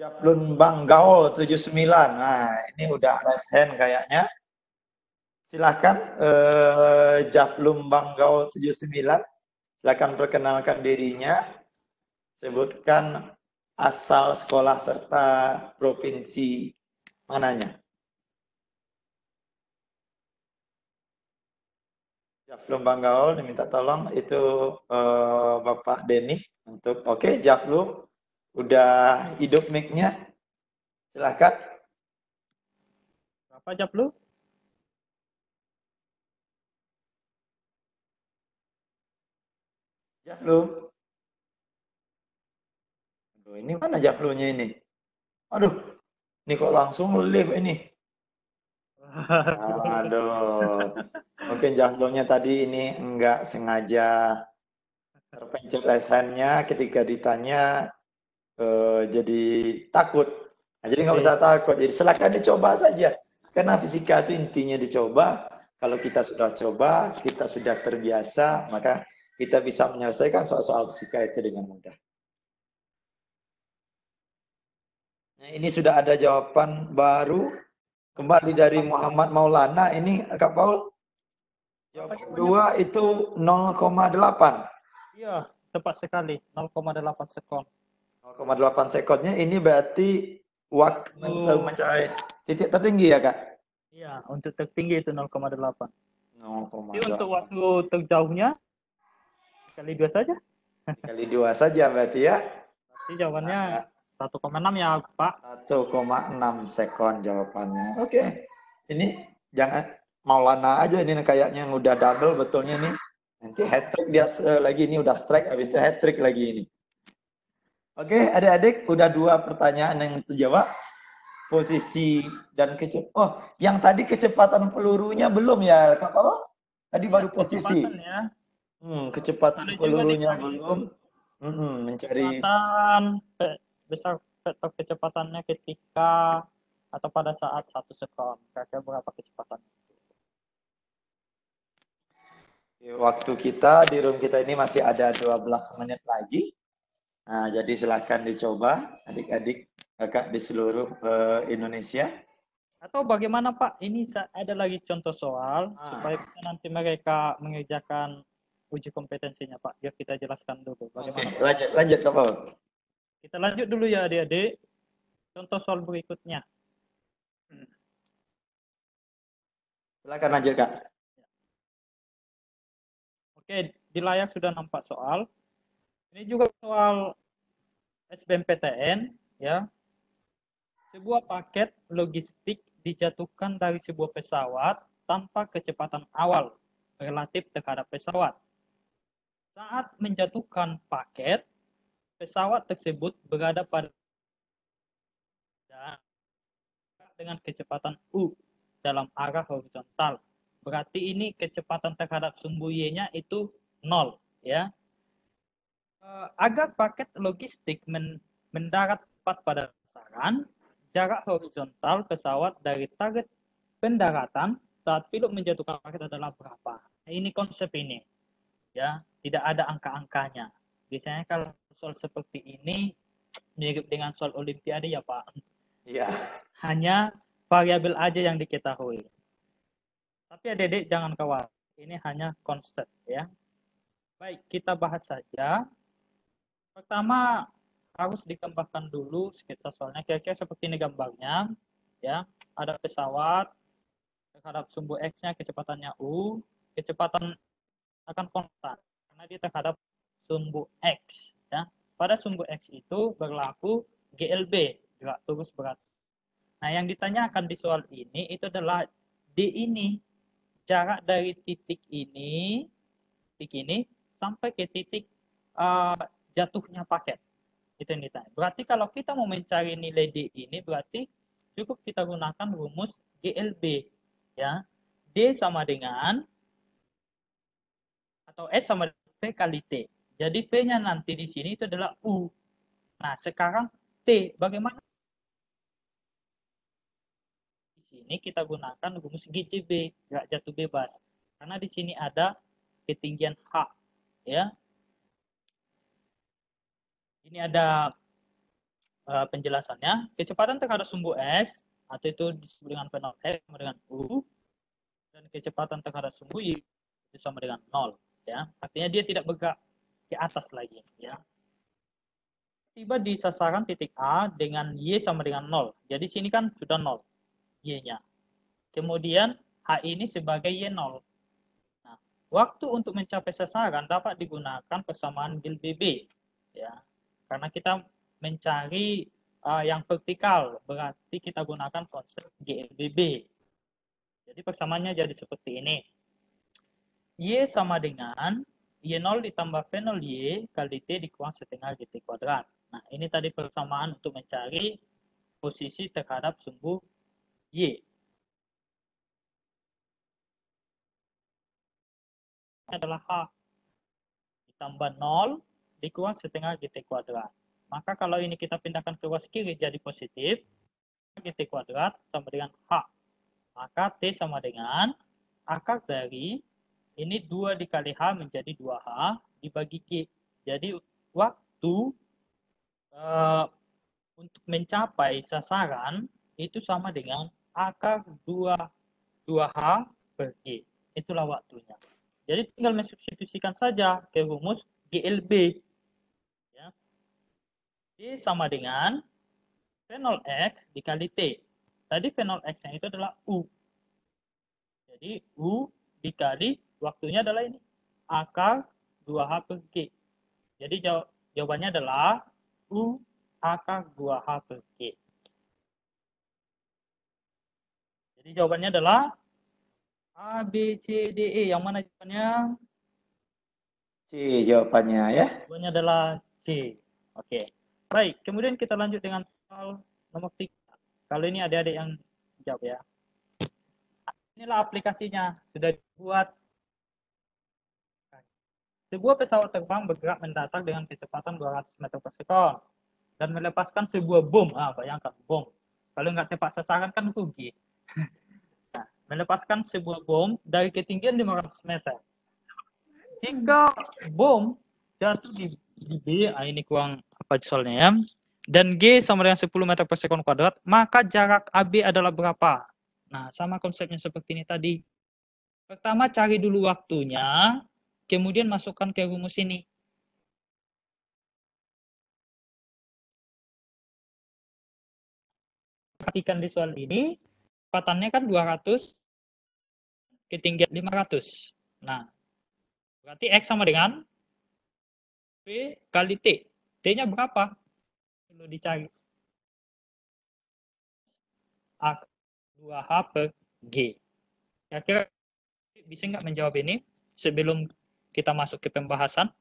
[SPEAKER 1] Jaflun Bang Gaul 79. Nah, ini udah resen kayaknya. Silahkan eh, Jaflum Bang Gaul 79 Silakan perkenalkan dirinya, sebutkan asal sekolah serta provinsi mananya. Jaflum Banggaul diminta tolong itu uh, Bapak Denny untuk oke okay, Jaflum udah hidup mic-nya. Silakan.
[SPEAKER 2] Bapak Jaflum?
[SPEAKER 1] Jaflu. Aduh, ini mana Jaflunya ini? Aduh, ini kok langsung live ini. Aduh. Mungkin Jaflunya tadi ini enggak sengaja terpencet lesannya ketika ditanya eh, jadi takut. Nah, jadi nggak usah takut. Jadi silakan dicoba saja. Karena fisika itu intinya dicoba. Kalau kita sudah coba, kita sudah terbiasa, maka kita bisa menyelesaikan soal-soal fisika itu dengan mudah. Nah, ini sudah ada jawaban baru kembali dari Muhammad Maulana. Ini Kak Paul. Jawaban dua itu 0,8.
[SPEAKER 2] Iya, tepat sekali. 0,8 sekon.
[SPEAKER 1] 0,8 sekonnya ini berarti waktu untuk mencapai titik tertinggi ya Kak?
[SPEAKER 2] Iya, untuk tertinggi itu 0,8. 0,8. Jadi untuk waktu terjauhnya Kali dua saja.
[SPEAKER 1] Kali dua saja berarti ya.
[SPEAKER 2] Berarti jawabannya nah, 1,6 ya Pak.
[SPEAKER 1] 1,6 sekon jawabannya. Oke. Okay. Ini jangan Maulana aja ini kayaknya yang udah double betulnya nih. Nanti hat trick dia lagi ini udah strike habis itu hat trick lagi ini. Oke, adik-adik udah dua pertanyaan yang terjawab. Posisi dan kecepatan. Oh, yang tadi kecepatan pelurunya belum ya, Kak Paul? Tadi baru posisi. Ya. Hmm, kecepatan pelurunya belum. Hmm, mencari
[SPEAKER 2] kecepatan besar vektor kecepatannya ketika atau pada saat satu sekon. Kira-kira berapa kecepatan?
[SPEAKER 1] Waktu kita di room kita ini masih ada 12 menit lagi. Nah, jadi silakan dicoba adik-adik kakak di seluruh uh, Indonesia.
[SPEAKER 2] Atau bagaimana Pak? Ini ada lagi contoh soal ah. supaya nanti mereka mengerjakan uji kompetensinya Pak, biar kita jelaskan dulu.
[SPEAKER 1] Bagaimana Oke, lanjut, lanjut Paul.
[SPEAKER 2] Kita lanjut dulu ya adik-adik. Contoh soal berikutnya.
[SPEAKER 1] Silakan lanjut Kak.
[SPEAKER 2] Oke, di layar sudah nampak soal. Ini juga soal SBMPTN ya. Sebuah paket logistik dijatuhkan dari sebuah pesawat tanpa kecepatan awal relatif terhadap pesawat. Saat menjatuhkan paket, pesawat tersebut berada pada dengan kecepatan U dalam arah horizontal. Berarti ini kecepatan terhadap sumbu Y-nya itu nol, ya. Eh, agar paket logistik mendarat tepat pada sasaran, jarak horizontal pesawat dari target pendaratan saat pilot menjatuhkan paket adalah berapa? Nah, ini konsep ini ya. Tidak ada angka-angkanya. Biasanya kalau soal seperti ini mirip dengan soal olimpiade ya pak.
[SPEAKER 1] Iya.
[SPEAKER 2] Hanya variabel aja yang diketahui. Tapi adik-adik jangan khawatir. Ini hanya konsep ya. Baik kita bahas saja pertama harus digambarkan dulu sketsa soalnya kira-kira seperti ini gambarnya ya ada pesawat terhadap sumbu x-nya kecepatannya u kecepatan akan konstan karena dia terhadap sumbu X. Ya. Pada sumbu X itu berlaku GLB, gerak lurus berat. Nah, yang ditanyakan di soal ini itu adalah D ini, jarak dari titik ini, titik ini, sampai ke titik uh, jatuhnya paket. Itu yang ditanya. Berarti kalau kita mau mencari nilai D ini, berarti cukup kita gunakan rumus GLB. Ya. D sama dengan atau S sama P kali T. Jadi P-nya nanti di sini itu adalah U. Nah, sekarang T. Bagaimana? Di sini kita gunakan rumus GJB, gerak jatuh bebas. Karena di sini ada ketinggian H. Ya. Ini ada uh, penjelasannya. Kecepatan terhadap sumbu X, atau itu disebut dengan P0 X sama dengan U. Dan kecepatan terhadap sumbu Y itu sama dengan 0. Ya. Artinya dia tidak bergerak ke atas lagi ya. Tiba di sasaran titik A dengan Y sama dengan 0. Jadi sini kan sudah 0 Y-nya. Kemudian H ini sebagai Y0. Nah, waktu untuk mencapai sasaran dapat digunakan persamaan GLBB ya. Karena kita mencari uh, yang vertikal, berarti kita gunakan konsep GLBB. Jadi persamaannya jadi seperti ini. Y sama dengan Y0 ditambah V0 Y kali T dikurang setengah GT kuadrat. Nah, ini tadi persamaan untuk mencari posisi terhadap sumbu Y. Adalah H ditambah 0 dikurang setengah GT kuadrat. Maka kalau ini kita pindahkan ke ruas kiri jadi positif, GT kuadrat sama dengan H. Maka T sama dengan akar dari ini 2 dikali H menjadi 2H dibagi G. Jadi waktu uh, untuk mencapai sasaran itu sama dengan akar 2 2H per G. Itulah waktunya. Jadi tinggal mensubstitusikan saja ke rumus GLB. G sama dengan V0X dikali T. Tadi V0X-nya itu adalah U. Jadi U dikali waktunya adalah ini. Akar 2H per G. Jadi jawabannya adalah U akar 2H per G. Jadi jawabannya adalah A, B, C, D, E. Yang mana jawabannya?
[SPEAKER 1] C jawabannya ya.
[SPEAKER 2] Jawabannya adalah C. Oke. Baik, kemudian kita lanjut dengan soal nomor 3. Kalau ini adik-adik yang jawab ya. Inilah aplikasinya. Sudah dibuat sebuah pesawat terbang bergerak mendatar dengan kecepatan 200 meter per sekon dan melepaskan sebuah bom. Ah, bayangkan bom. Kalau nggak tepat sasaran kan rugi. nah, melepaskan sebuah bom dari ketinggian 500 meter. Jika bom jatuh di B, ah, ini kurang apa soalnya ya, dan G sama dengan 10 meter per sekon kuadrat, maka jarak AB adalah berapa? Nah, sama konsepnya seperti ini tadi. Pertama cari dulu waktunya, kemudian masukkan ke rumus ini. Perhatikan di soal ini, kecepatannya kan 200, ketinggian 500. Nah, berarti X sama dengan P kali T. T-nya berapa? Perlu dicari. A 2H per G. Kira-kira bisa nggak menjawab ini sebelum kita masuk ke pembahasan.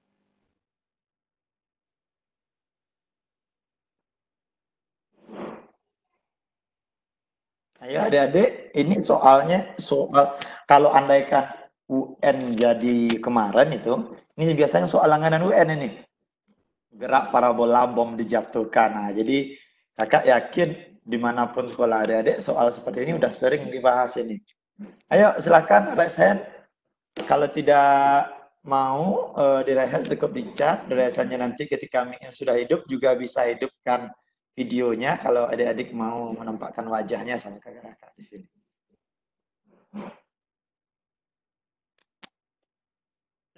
[SPEAKER 1] Ayo adik-adik, ini soalnya soal kalau andaikan UN jadi kemarin itu, ini biasanya soal langganan UN ini. Gerak parabola bom dijatuhkan. Nah, jadi kakak yakin di mana pun sekolah adik-adik soal seperti ini udah sering dibahas ini. Ayo silakan resen. Kalau tidak mau uh, direhat cukup dicat biasanya nanti ketika mic sudah hidup juga bisa hidupkan videonya kalau adik-adik mau menampakkan wajahnya sama kakak-kakak di sini.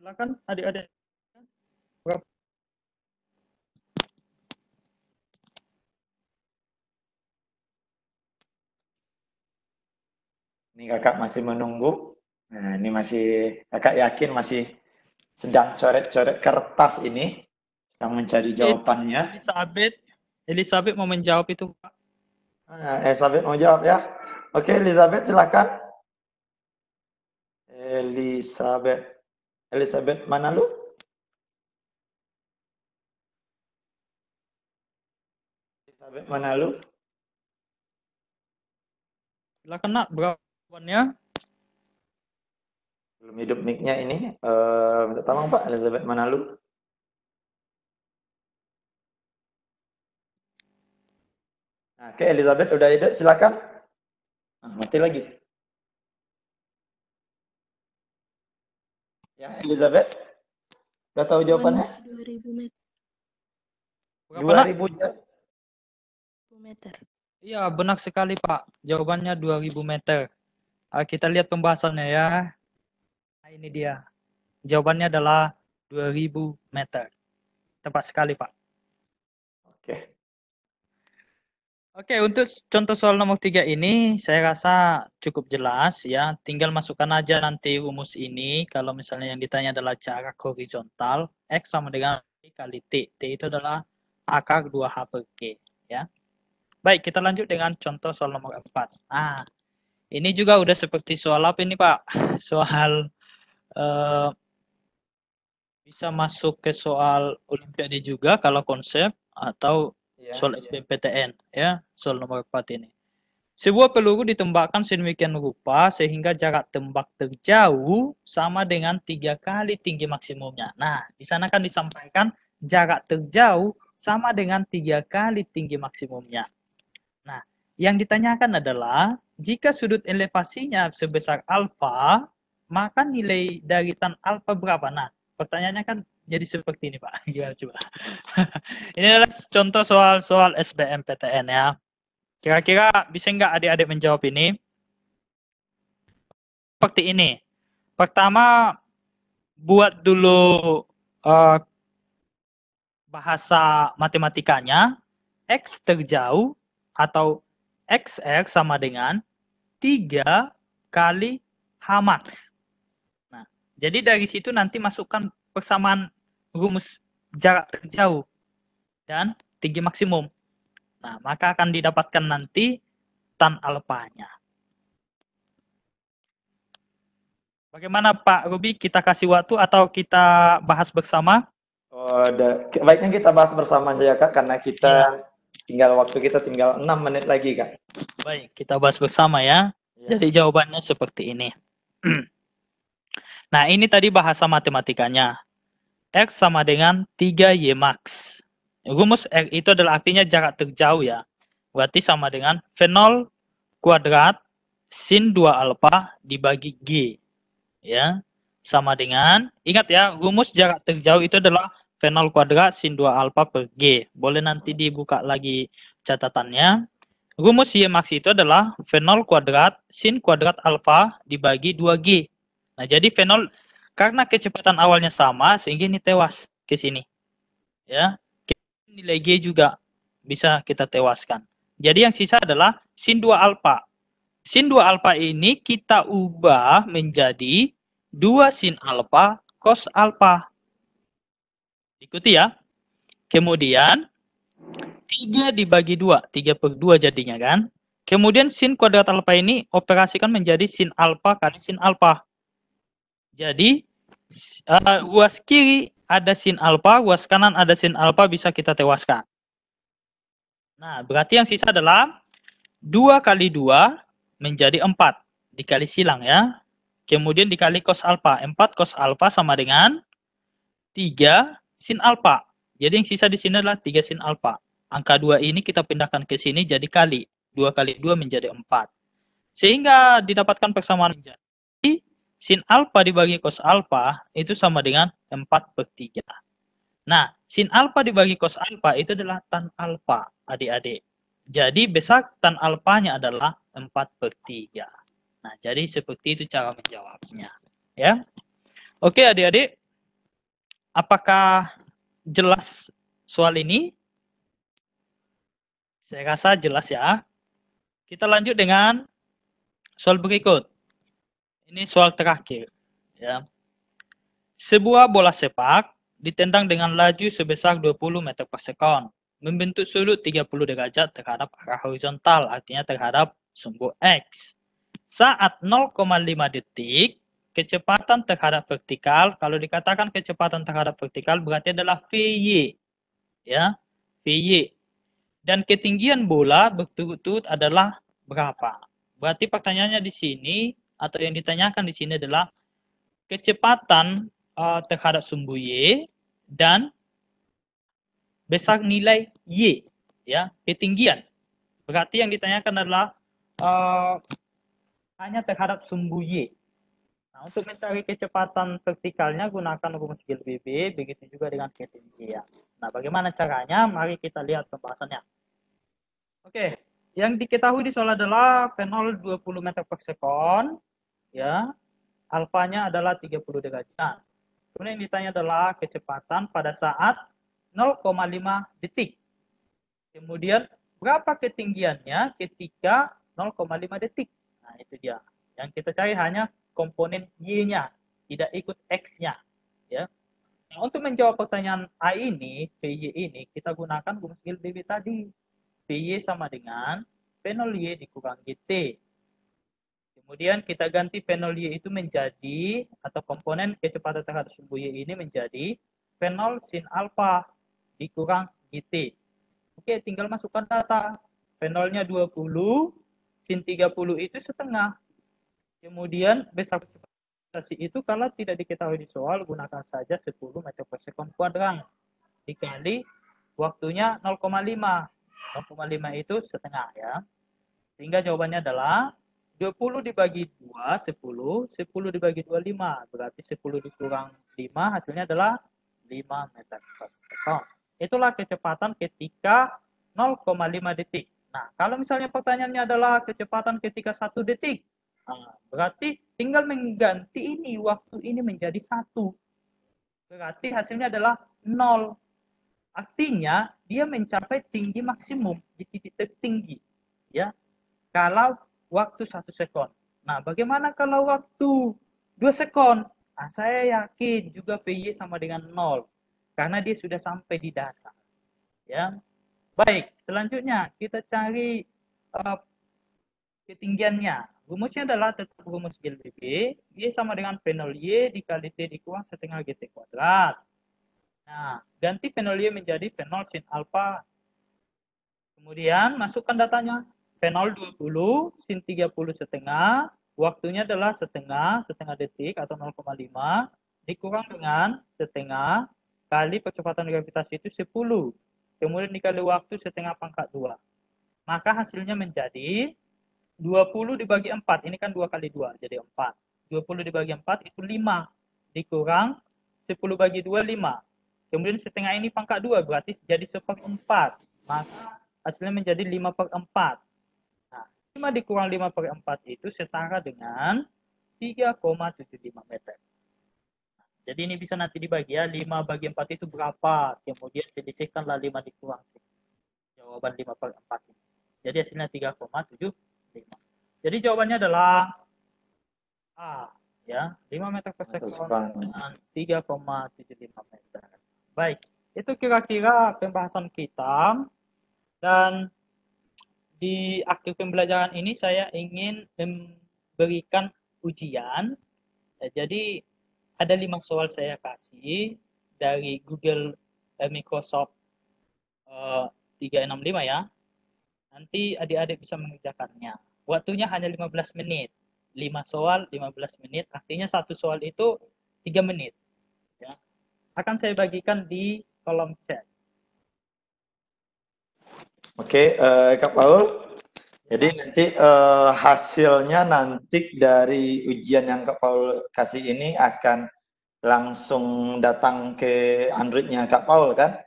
[SPEAKER 2] Silakan adik-adik.
[SPEAKER 1] Ini kakak masih menunggu. Nah, ini masih kakak yakin masih sedang coret-coret kertas ini yang mencari jawabannya.
[SPEAKER 2] Elizabeth, Elizabeth mau menjawab itu, Pak.
[SPEAKER 1] Ah, Elizabeth mau jawab ya. Oke, Elizabeth silakan. Elizabeth. Elizabeth mana lu? Elizabeth mana lu?
[SPEAKER 2] Silakan kena berawannya.
[SPEAKER 1] Belum hidup nicknya ini. Uh, minta tolong Pak Elizabeth mana lu? Nah, oke, okay, Elizabeth udah hidup, silakan. Ah, mati lagi. Ya, Elizabeth. Udah tahu jawabannya?
[SPEAKER 6] 2000 meter.
[SPEAKER 2] Berapa, Nak?
[SPEAKER 1] 2000 jam.
[SPEAKER 6] meter.
[SPEAKER 2] Iya, benar sekali, Pak. Jawabannya 2000 meter. Ah, kita lihat pembahasannya ya. Nah, ini dia. Jawabannya adalah 2000 meter. Tepat sekali, Pak.
[SPEAKER 1] Oke.
[SPEAKER 2] Oke, untuk contoh soal nomor tiga ini saya rasa cukup jelas ya. Tinggal masukkan aja nanti rumus ini. Kalau misalnya yang ditanya adalah jarak horizontal, X sama dengan Y kali T. T itu adalah akar 2H per G. Ya. Baik, kita lanjut dengan contoh soal nomor 4. Ah, ini juga udah seperti soal apa ini Pak? Soal eh, bisa masuk ke soal Olimpiade juga kalau konsep atau
[SPEAKER 1] Iya,
[SPEAKER 2] soal
[SPEAKER 1] iya.
[SPEAKER 2] SBMPTN ya soal nomor 4 ini. Sebuah peluru ditembakkan sedemikian rupa sehingga jarak tembak terjauh sama dengan tiga kali tinggi maksimumnya. Nah di sana kan disampaikan jarak terjauh sama dengan tiga kali tinggi maksimumnya. Nah yang ditanyakan adalah jika sudut elevasinya sebesar alfa maka nilai dari tan alfa berapa? Nah pertanyaannya kan jadi seperti ini Pak gimana coba ini adalah contoh soal-soal SBMPTN ya. Kira-kira bisa nggak adik-adik menjawab ini? Seperti ini. Pertama, buat dulu eh, bahasa matematikanya. X terjauh atau XR sama dengan 3 kali H max. Nah, jadi dari situ nanti masukkan persamaan rumus jarak terjauh dan tinggi maksimum. Nah, maka akan didapatkan nanti tan alfanya. Bagaimana Pak Ruby, kita kasih waktu atau kita bahas bersama?
[SPEAKER 1] Oh, da- baiknya kita bahas bersama saja Kak karena kita
[SPEAKER 2] Iya.
[SPEAKER 1] tinggal waktu kita tinggal 6 menit lagi Kak.
[SPEAKER 2] Baik, kita bahas bersama ya.
[SPEAKER 1] Ya.
[SPEAKER 2] Jadi jawabannya seperti ini. nah, ini tadi bahasa matematikanya. X sama dengan 3Y max. Rumus R itu adalah artinya jarak terjauh ya. Berarti sama dengan V0 kuadrat sin 2 alfa dibagi G. Ya. Sama dengan, ingat ya, rumus jarak terjauh itu adalah V0 kuadrat sin 2 alfa per G. Boleh nanti dibuka lagi catatannya. Rumus Y max itu adalah V0 kuadrat sin kuadrat alfa dibagi 2G. Nah, jadi V0 karena kecepatan awalnya sama sehingga ini tewas ke sini. Ya. Nilai G juga bisa kita tewaskan. Jadi yang sisa adalah sin 2 alfa. Sin 2 alfa ini kita ubah menjadi 2 sin alfa cos alfa. Ikuti ya. Kemudian 3 dibagi 2, 3 per 2 jadinya kan. Kemudian sin kuadrat alfa ini operasikan menjadi sin alfa kali sin alfa. Jadi ruas kiri ada sin alfa, ruas kanan ada sin alfa bisa kita tewaskan. Nah, berarti yang sisa adalah 2 kali 2 menjadi 4 dikali silang ya. Kemudian dikali cos alfa. 4 cos alfa sama dengan 3 sin alfa. Jadi yang sisa di sini adalah 3 sin alfa. Angka 2 ini kita pindahkan ke sini jadi kali. 2 kali 2 menjadi 4. Sehingga didapatkan persamaan menjadi sin alfa dibagi cos alfa itu sama dengan 4 per 3. Nah, sin alfa dibagi cos alfa itu adalah tan alfa, adik-adik. Jadi besar tan alfanya adalah 4 per 3. Nah, jadi seperti itu cara menjawabnya. Ya. Oke, adik-adik. Apakah jelas soal ini? Saya rasa jelas ya. Kita lanjut dengan soal berikut. Ini soal terakhir. Ya. Sebuah bola sepak ditendang dengan laju sebesar 20 meter per sekon. Membentuk sudut 30 derajat terhadap arah horizontal, artinya terhadap sumbu X. Saat 0,5 detik, kecepatan terhadap vertikal, kalau dikatakan kecepatan terhadap vertikal berarti adalah VY. Ya, VY. Dan ketinggian bola berturut-turut adalah berapa? Berarti pertanyaannya di sini atau yang ditanyakan di sini adalah kecepatan uh, terhadap sumbu Y dan besar nilai Y, ya, ketinggian Berarti yang ditanyakan adalah eh, hanya terhadap sumbu Y. Nah, untuk mencari kecepatan vertikalnya gunakan rumus GLBB, begitu juga dengan ketinggian. Nah, bagaimana caranya? Mari kita lihat pembahasannya. Oke, yang diketahui di soal adalah V0 20 meter per sekon, ya. Alfanya adalah 30 derajat. Kemudian yang ditanya adalah kecepatan pada saat 0,5 detik. Kemudian berapa ketinggiannya ketika 0,5 detik? Nah, itu dia. Yang kita cari hanya komponen Y-nya, tidak ikut X-nya. Ya. Nah, untuk menjawab pertanyaan A ini, PY ini, kita gunakan rumus GLBB tadi. PY sama dengan P0 Y dikurang GT. Kemudian kita ganti P0 Y itu menjadi, atau komponen kecepatan terhadap sumbu Y ini menjadi P0 sin alpha dikurang GT. Oke, tinggal masukkan data. P0-nya 20, sin 30 itu setengah. Kemudian besar kecepatan itu kalau tidak diketahui di soal, gunakan saja 10 meter per sekon kuadran. Dikali waktunya 0,5. 0,5 itu setengah ya. Sehingga jawabannya adalah 20 dibagi 2, 10. 10 dibagi 2, 5. Berarti 10 dikurang 5, hasilnya adalah 5 meter per sekon. Itulah kecepatan ketika 0,5 detik. Nah, kalau misalnya pertanyaannya adalah kecepatan ketika 1 detik, nah, berarti tinggal mengganti ini, waktu ini menjadi 1. Berarti hasilnya adalah 0. Artinya, dia mencapai tinggi maksimum di titik tertinggi. Ya, kalau waktu 1 sekon. Nah, bagaimana kalau waktu 2 sekon? Nah, saya yakin juga PY sama dengan 0 karena dia sudah sampai di dasar. Ya. Baik, selanjutnya kita cari uh, ketinggiannya. Rumusnya adalah tetap rumus GLBB, Y sama dengan P0 Y dikali T dikurang setengah GT kuadrat. Nah, ganti P0 Y menjadi P0 sin alpha. Kemudian masukkan datanya. P0 20 sin 30 setengah, waktunya adalah setengah, setengah detik atau 0,5 dikurang dengan setengah kali percepatan gravitasi itu 10. Kemudian dikali waktu setengah pangkat 2. Maka hasilnya menjadi 20 dibagi 4. Ini kan 2 kali 2, jadi 4. 20 dibagi 4 itu 5. Dikurang 10 bagi 2, 5. Kemudian setengah ini pangkat 2, berarti jadi seperempat. Maka hasilnya menjadi 5 per 4. Nah, 5 dikurang 5 per 4 itu setara dengan 3,75 meter. Jadi ini bisa nanti dibagi ya, 5 bagi 4 itu berapa? Kemudian selisihkanlah 5 dikurang jawaban 5 per 4 ini. Jadi hasilnya 3,75. Jadi jawabannya adalah A, ya, 5 meter per sekon dengan 3,75 meter. Baik, itu kira-kira pembahasan kita. Dan di akhir pembelajaran ini saya ingin memberikan ujian. Ya, jadi ada lima soal saya kasih dari Google eh, Microsoft uh, 365 ya. Nanti adik-adik bisa mengerjakannya. Waktunya hanya 15 menit. 5 soal 15 menit, artinya satu soal itu 3 menit. Ya. Akan saya bagikan di kolom chat.
[SPEAKER 1] Oke, uh, Kak Paul. Jadi nanti uh, hasilnya nanti dari ujian yang Kak Paul kasih ini akan langsung datang ke Androidnya Kak Paul kan?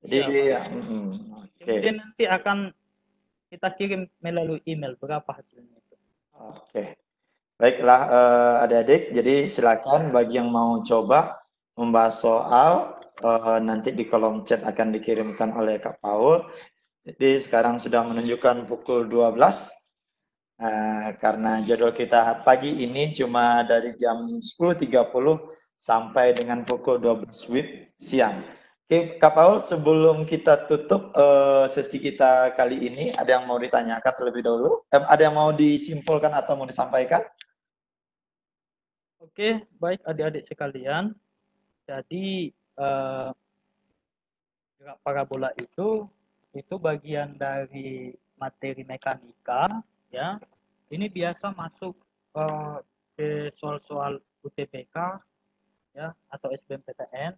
[SPEAKER 1] Jadi
[SPEAKER 2] iya, mm, okay. kemudian nanti akan kita kirim melalui email berapa hasilnya itu.
[SPEAKER 1] Oke, okay. baiklah uh, adik-adik. Jadi silakan bagi yang mau coba membahas soal uh, nanti di kolom chat akan dikirimkan oleh Kak Paul. Jadi sekarang sudah menunjukkan pukul 12. Uh, eh, karena jadwal kita pagi ini cuma dari jam 10.30 sampai dengan pukul 12 WIB siang. Oke, Kak Paul, sebelum kita tutup uh, sesi kita kali ini, ada yang mau ditanyakan terlebih dahulu? Eh, ada yang mau disimpulkan atau mau disampaikan?
[SPEAKER 2] Oke, baik adik-adik sekalian. Jadi, uh, parabola itu itu bagian dari materi mekanika ya ini biasa masuk uh, ke soal-soal UTBK ya atau SBMPTN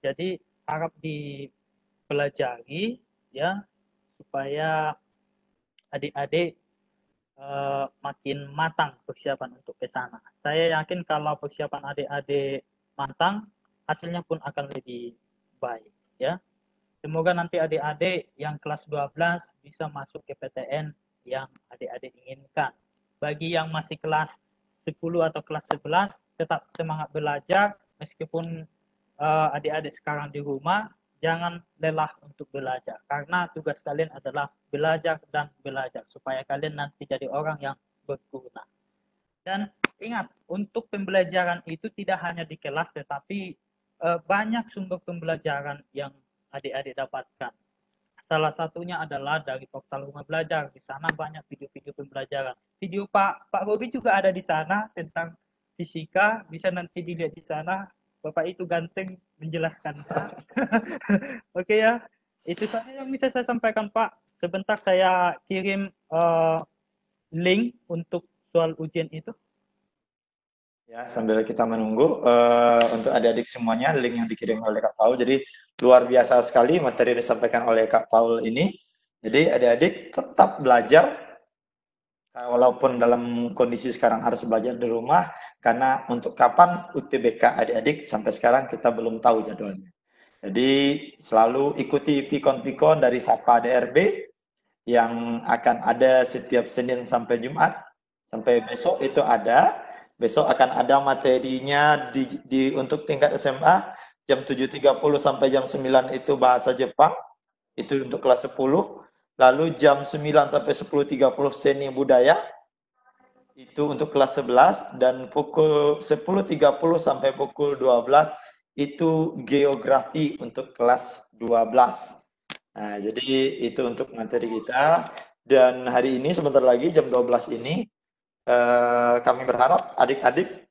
[SPEAKER 2] jadi harap dipelajari ya supaya adik-adik eh, makin matang persiapan untuk ke sana. Saya yakin kalau persiapan adik-adik matang, hasilnya pun akan lebih baik ya. Semoga nanti adik-adik yang kelas 12 bisa masuk ke PTN yang adik-adik inginkan. Bagi yang masih kelas 10 atau kelas 11, tetap semangat belajar meskipun uh, adik-adik sekarang di rumah, jangan lelah untuk belajar. Karena tugas kalian adalah belajar dan belajar supaya kalian nanti jadi orang yang berguna. Dan ingat, untuk pembelajaran itu tidak hanya di kelas tetapi uh, banyak sumber pembelajaran yang adik-adik dapatkan. Salah satunya adalah dari portal rumah belajar. Di sana banyak video-video pembelajaran. Video Pak Pak Robi juga ada di sana tentang fisika. Bisa nanti dilihat di sana. Bapak itu ganteng menjelaskan. Oke ya, itu saja yang bisa saya sampaikan Pak. Sebentar saya kirim uh, link untuk soal ujian itu.
[SPEAKER 1] Ya, sambil kita menunggu uh, untuk adik-adik semuanya link yang dikirim oleh Kak Paul. Jadi luar biasa sekali materi yang disampaikan oleh Kak Paul ini. Jadi adik-adik tetap belajar walaupun dalam kondisi sekarang harus belajar di rumah karena untuk kapan UTBK adik-adik sampai sekarang kita belum tahu jadwalnya. Jadi selalu ikuti pikon-pikon dari Sapa DRB yang akan ada setiap Senin sampai Jumat sampai besok itu ada Besok akan ada materinya di, di untuk tingkat SMA jam 7.30 sampai jam 9 itu bahasa Jepang. Itu untuk kelas 10. Lalu jam 9 sampai 10.30 seni budaya. Itu untuk kelas 11 dan pukul 10.30 sampai pukul 12 itu geografi untuk kelas 12. Nah, jadi itu untuk materi kita dan hari ini sebentar lagi jam 12 ini eh, kami berharap adik-adik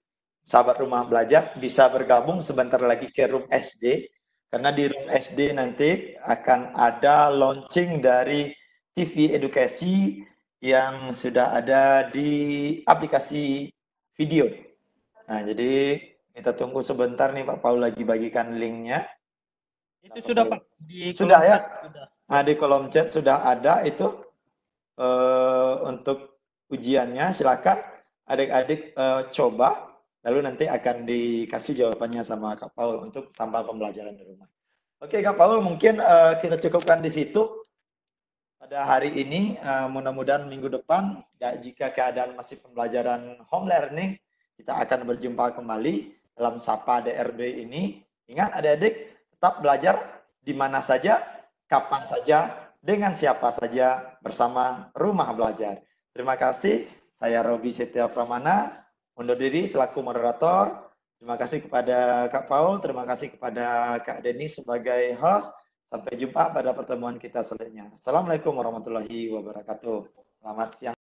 [SPEAKER 1] sahabat rumah belajar bisa bergabung sebentar lagi ke room SD karena di room SD nanti akan ada launching dari TV edukasi yang sudah ada di aplikasi video. Nah, jadi kita tunggu sebentar nih Pak Paul lagi bagikan linknya.
[SPEAKER 2] Itu sudah Pak di
[SPEAKER 1] sudah ya.
[SPEAKER 2] Sudah.
[SPEAKER 1] Nah, di kolom chat sudah ada itu uh, untuk ujiannya silakan adik-adik uh, coba lalu nanti akan dikasih jawabannya sama Kak Paul untuk tambah pembelajaran di rumah. Oke Kak Paul mungkin uh, kita cukupkan di situ pada hari ini uh, mudah-mudahan minggu depan ya, jika keadaan masih pembelajaran home learning kita akan berjumpa kembali dalam Sapa DRB ini. Ingat adik-adik tetap belajar di mana saja, kapan saja, dengan siapa saja bersama rumah belajar. Terima kasih. Saya Robi Setia Pramana, undur diri selaku moderator. Terima kasih kepada Kak Paul, terima kasih kepada Kak Denny sebagai host. Sampai jumpa pada pertemuan kita selanjutnya. Assalamualaikum warahmatullahi wabarakatuh. Selamat siang.